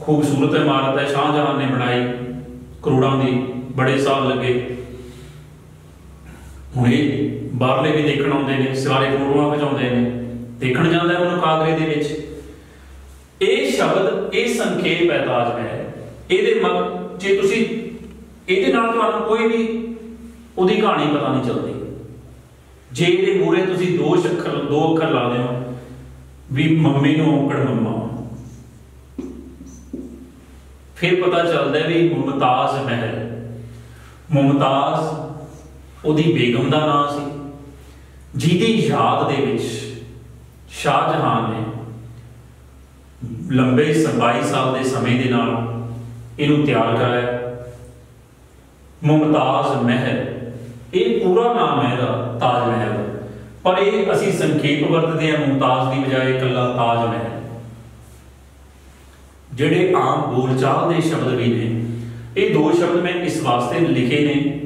ਖੂਬਸੂਰਤ ਇਮਾਰਤ ਹੈ ਸ਼ਾਹਜਹਾਨ ਨੇ ਬਣਾਈ ਕਰੋੜਾਂ ਦੀ, ਬੜੇ ਸਾਲ ਲੱਗੇ। ਹੁਣ ਇਹ ਬਾਹਰਲੇ ਵੀ ਦੇਖਣ ਆਉਂਦੇ ਨੇ ਸਾਰੇ ਫੋਟੋਆਂ ਖਿਚਾਉਂਦੇ ਨੇ, ਦੇਖਣ ਜਾਂਦਾ ਉਹਨੂੰ ਕਾਗਰੇ ਦੇ ਵਿੱਚ। ਇਹ ਸ਼ਬਦ, ਇਹ ਸੰਖੇਪ ਹੈ ਤਾਜ ਮਹਿਲ ਇਹਦੇ ਮਗ, ਜੇ ਤੁਸੀਂ ਇਹਦੇ ਨਾਲ ਤੁਹਾਨੂੰ ਕੋਈ ਵੀ ਉਹਦੀ ਕਹਾਣੀ ਪਤਾ ਨਹੀਂ ਚੱਲਦੀ। ਜੇ ਇਹਦੇ ਮੂਰੇ ਤੁਸੀਂ ਦੋ ਅੱਖਰ ਦੋ ਅੱਖਰ ਲਾ ਦਿਓ, ਵੀ ਮੰਮੀ ਨੂੰ ਔਂਕੜ ਮੰਮਾ। ਫਿਰ ਪਤਾ ਚੱਲਦਾ ਵੀ ਮੁਮਤਾਜ਼ ਮਹਿਲ। ਮੁਮਤਾਜ਼ ਉਹਦੀ ਬੇਗਮ ਦਾ ਨਾਮ ਸੀ, ਜਿਹਦੀ ਯਾਦ ਦੇ ਵਿੱਚ ਸ਼ਾਹਜਹਾਨ ਨੇ ਲੰਬੇ 22 ਸਾਲ ਦੇ ਸਮੇਂ ਦੇ ਨਾਲ ਇਹਨੂੰ ਤਿਆਰ ਕਰਾਇਆ। ਮੁਮਤਾਜ਼ ਮਹਿਲ, ਇਹ ਪੂਰਾ ਨਾਮ ਹੈ ਇਹਦਾ, ਤਾਜ ਮਹਿਲ। ਪਰ ਇਹ ਅਸੀਂ ਸੰਖੇਪ ਵਰਤਦੇ ਹਾਂ ਮੁਮਤਾਜ਼ ਦੀ ਬਜਾਏ ਇਕੱਲਾ ਤਾਜ ਮਹਿਲ। ਜਿਹੜੇ ਆਮ ਬੋਲਚਾਲ ਦੇ ਸ਼ਬਦ ਵੀ ਨੇ, ਇਹ ਦੋ ਸ਼ਬਦ ਮੈਂ ਇਸ ਵਾਸਤੇ ਲਿਖੇ ਨੇ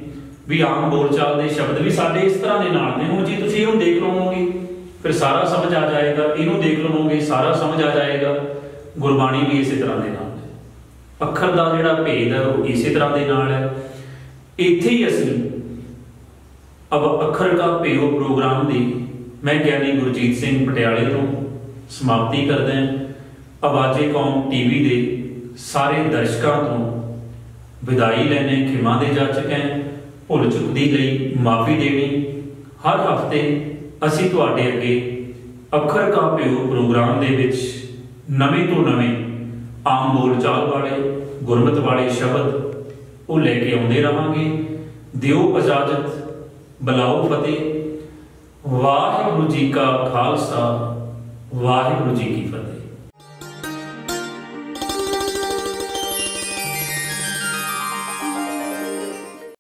ਵੀ ਆਮ ਬੋਲਚਾਲ ਦੇ ਸ਼ਬਦ ਵੀ ਸਾਡੇ ਇਸ ਤਰ੍ਹਾਂ ਦੇ ਨਾਲ ਨੇ। ਹੁਣ ਜੇ ਤੁਸੀਂ ਇਹਨੂੰ ਦੇਖ ਲਵੋਗੇ, ਫਿਰ ਸਾਰਾ ਸਮਝ ਆ ਜਾਏਗਾ, ਇਹਨੂੰ ਦੇਖ ਲਵੋਗੇ, ਸਾਰਾ ਸਮਝ ਆ ਜਾਏਗਾ। ਗੁਰਬਾਣੀ ਵੀ ਇਸੇ ਤਰ੍ਹਾਂ ਦੇ ਨਾਲ ਹੈ ਅੱਖਰ ਦਾ ਜਿਹੜਾ ਭੇਦ ਹੈ, ਉਹ ਇਸੇ ਤਰ੍ਹਾਂ ਦੇ ਨਾਲ ਹੈ। ਇੱਥੇ ਹੀ ਅਸੀਂ ਅਬ ਅੱਖਰ ਦਾ ਭੇਓ ਪ੍ਰੋਗਰਾਮ ਦੀ ਮੈਂ ਗਿਆਨੀ ਗੁਰਜੀਤ ਸਿੰਘ ਪਟਿਆਲੇ ਤੋਂ ਸਮਾਪਤੀ ਕਰਦਾ ਹਾਂ। ਆਵਾਜ਼ੇ ਕੌਮ ਟੀਵੀ ਦੇ ਸਾਰੇ ਦਰਸ਼ਕਾਂ ਤੋਂ ਵਿਦਾਈ ਲੈਣੇ, ਖਿਮਾ ਦੇ ਜਾਚਕ ਹੈ ਭੁੱਲ ਚੁੱਕਦੀ ਲਈ ਮਾਫੀ ਦੇਣੀ। ਹਰ ਹਫ਼ਤੇ ਅਸੀਂ ਤੁਹਾਡੇ ਅੱਗੇ ਅੱਖਰ ਕਾ ਪਿਓ ਪ੍ਰੋਗਰਾਮ ਦੇ ਵਿੱਚ ਨਵੇਂ ਤੋਂ ਨਵੇਂ ਆਮ ਬੋਲਚਾਲ ਵਾਲੇ, ਗੁਰਮਤ ਵਾਲੇ ਸ਼ਬਦ ਉਹ ਲੈ ਕੇ ਆਉਂਦੇ ਰਹਾਂਗੇ। ਦਿਓ ਇਜਾਜ਼ਤ, ਬਲਾਓ ਫਤਿਹ। ਵਾਹਿਗੁਰੂ ਜੀ ਕਾ ਖਾਲਸਾ, ਵਾਹਿਗੁਰੂ ਜੀ ਕੀ ਫਤਿਹ।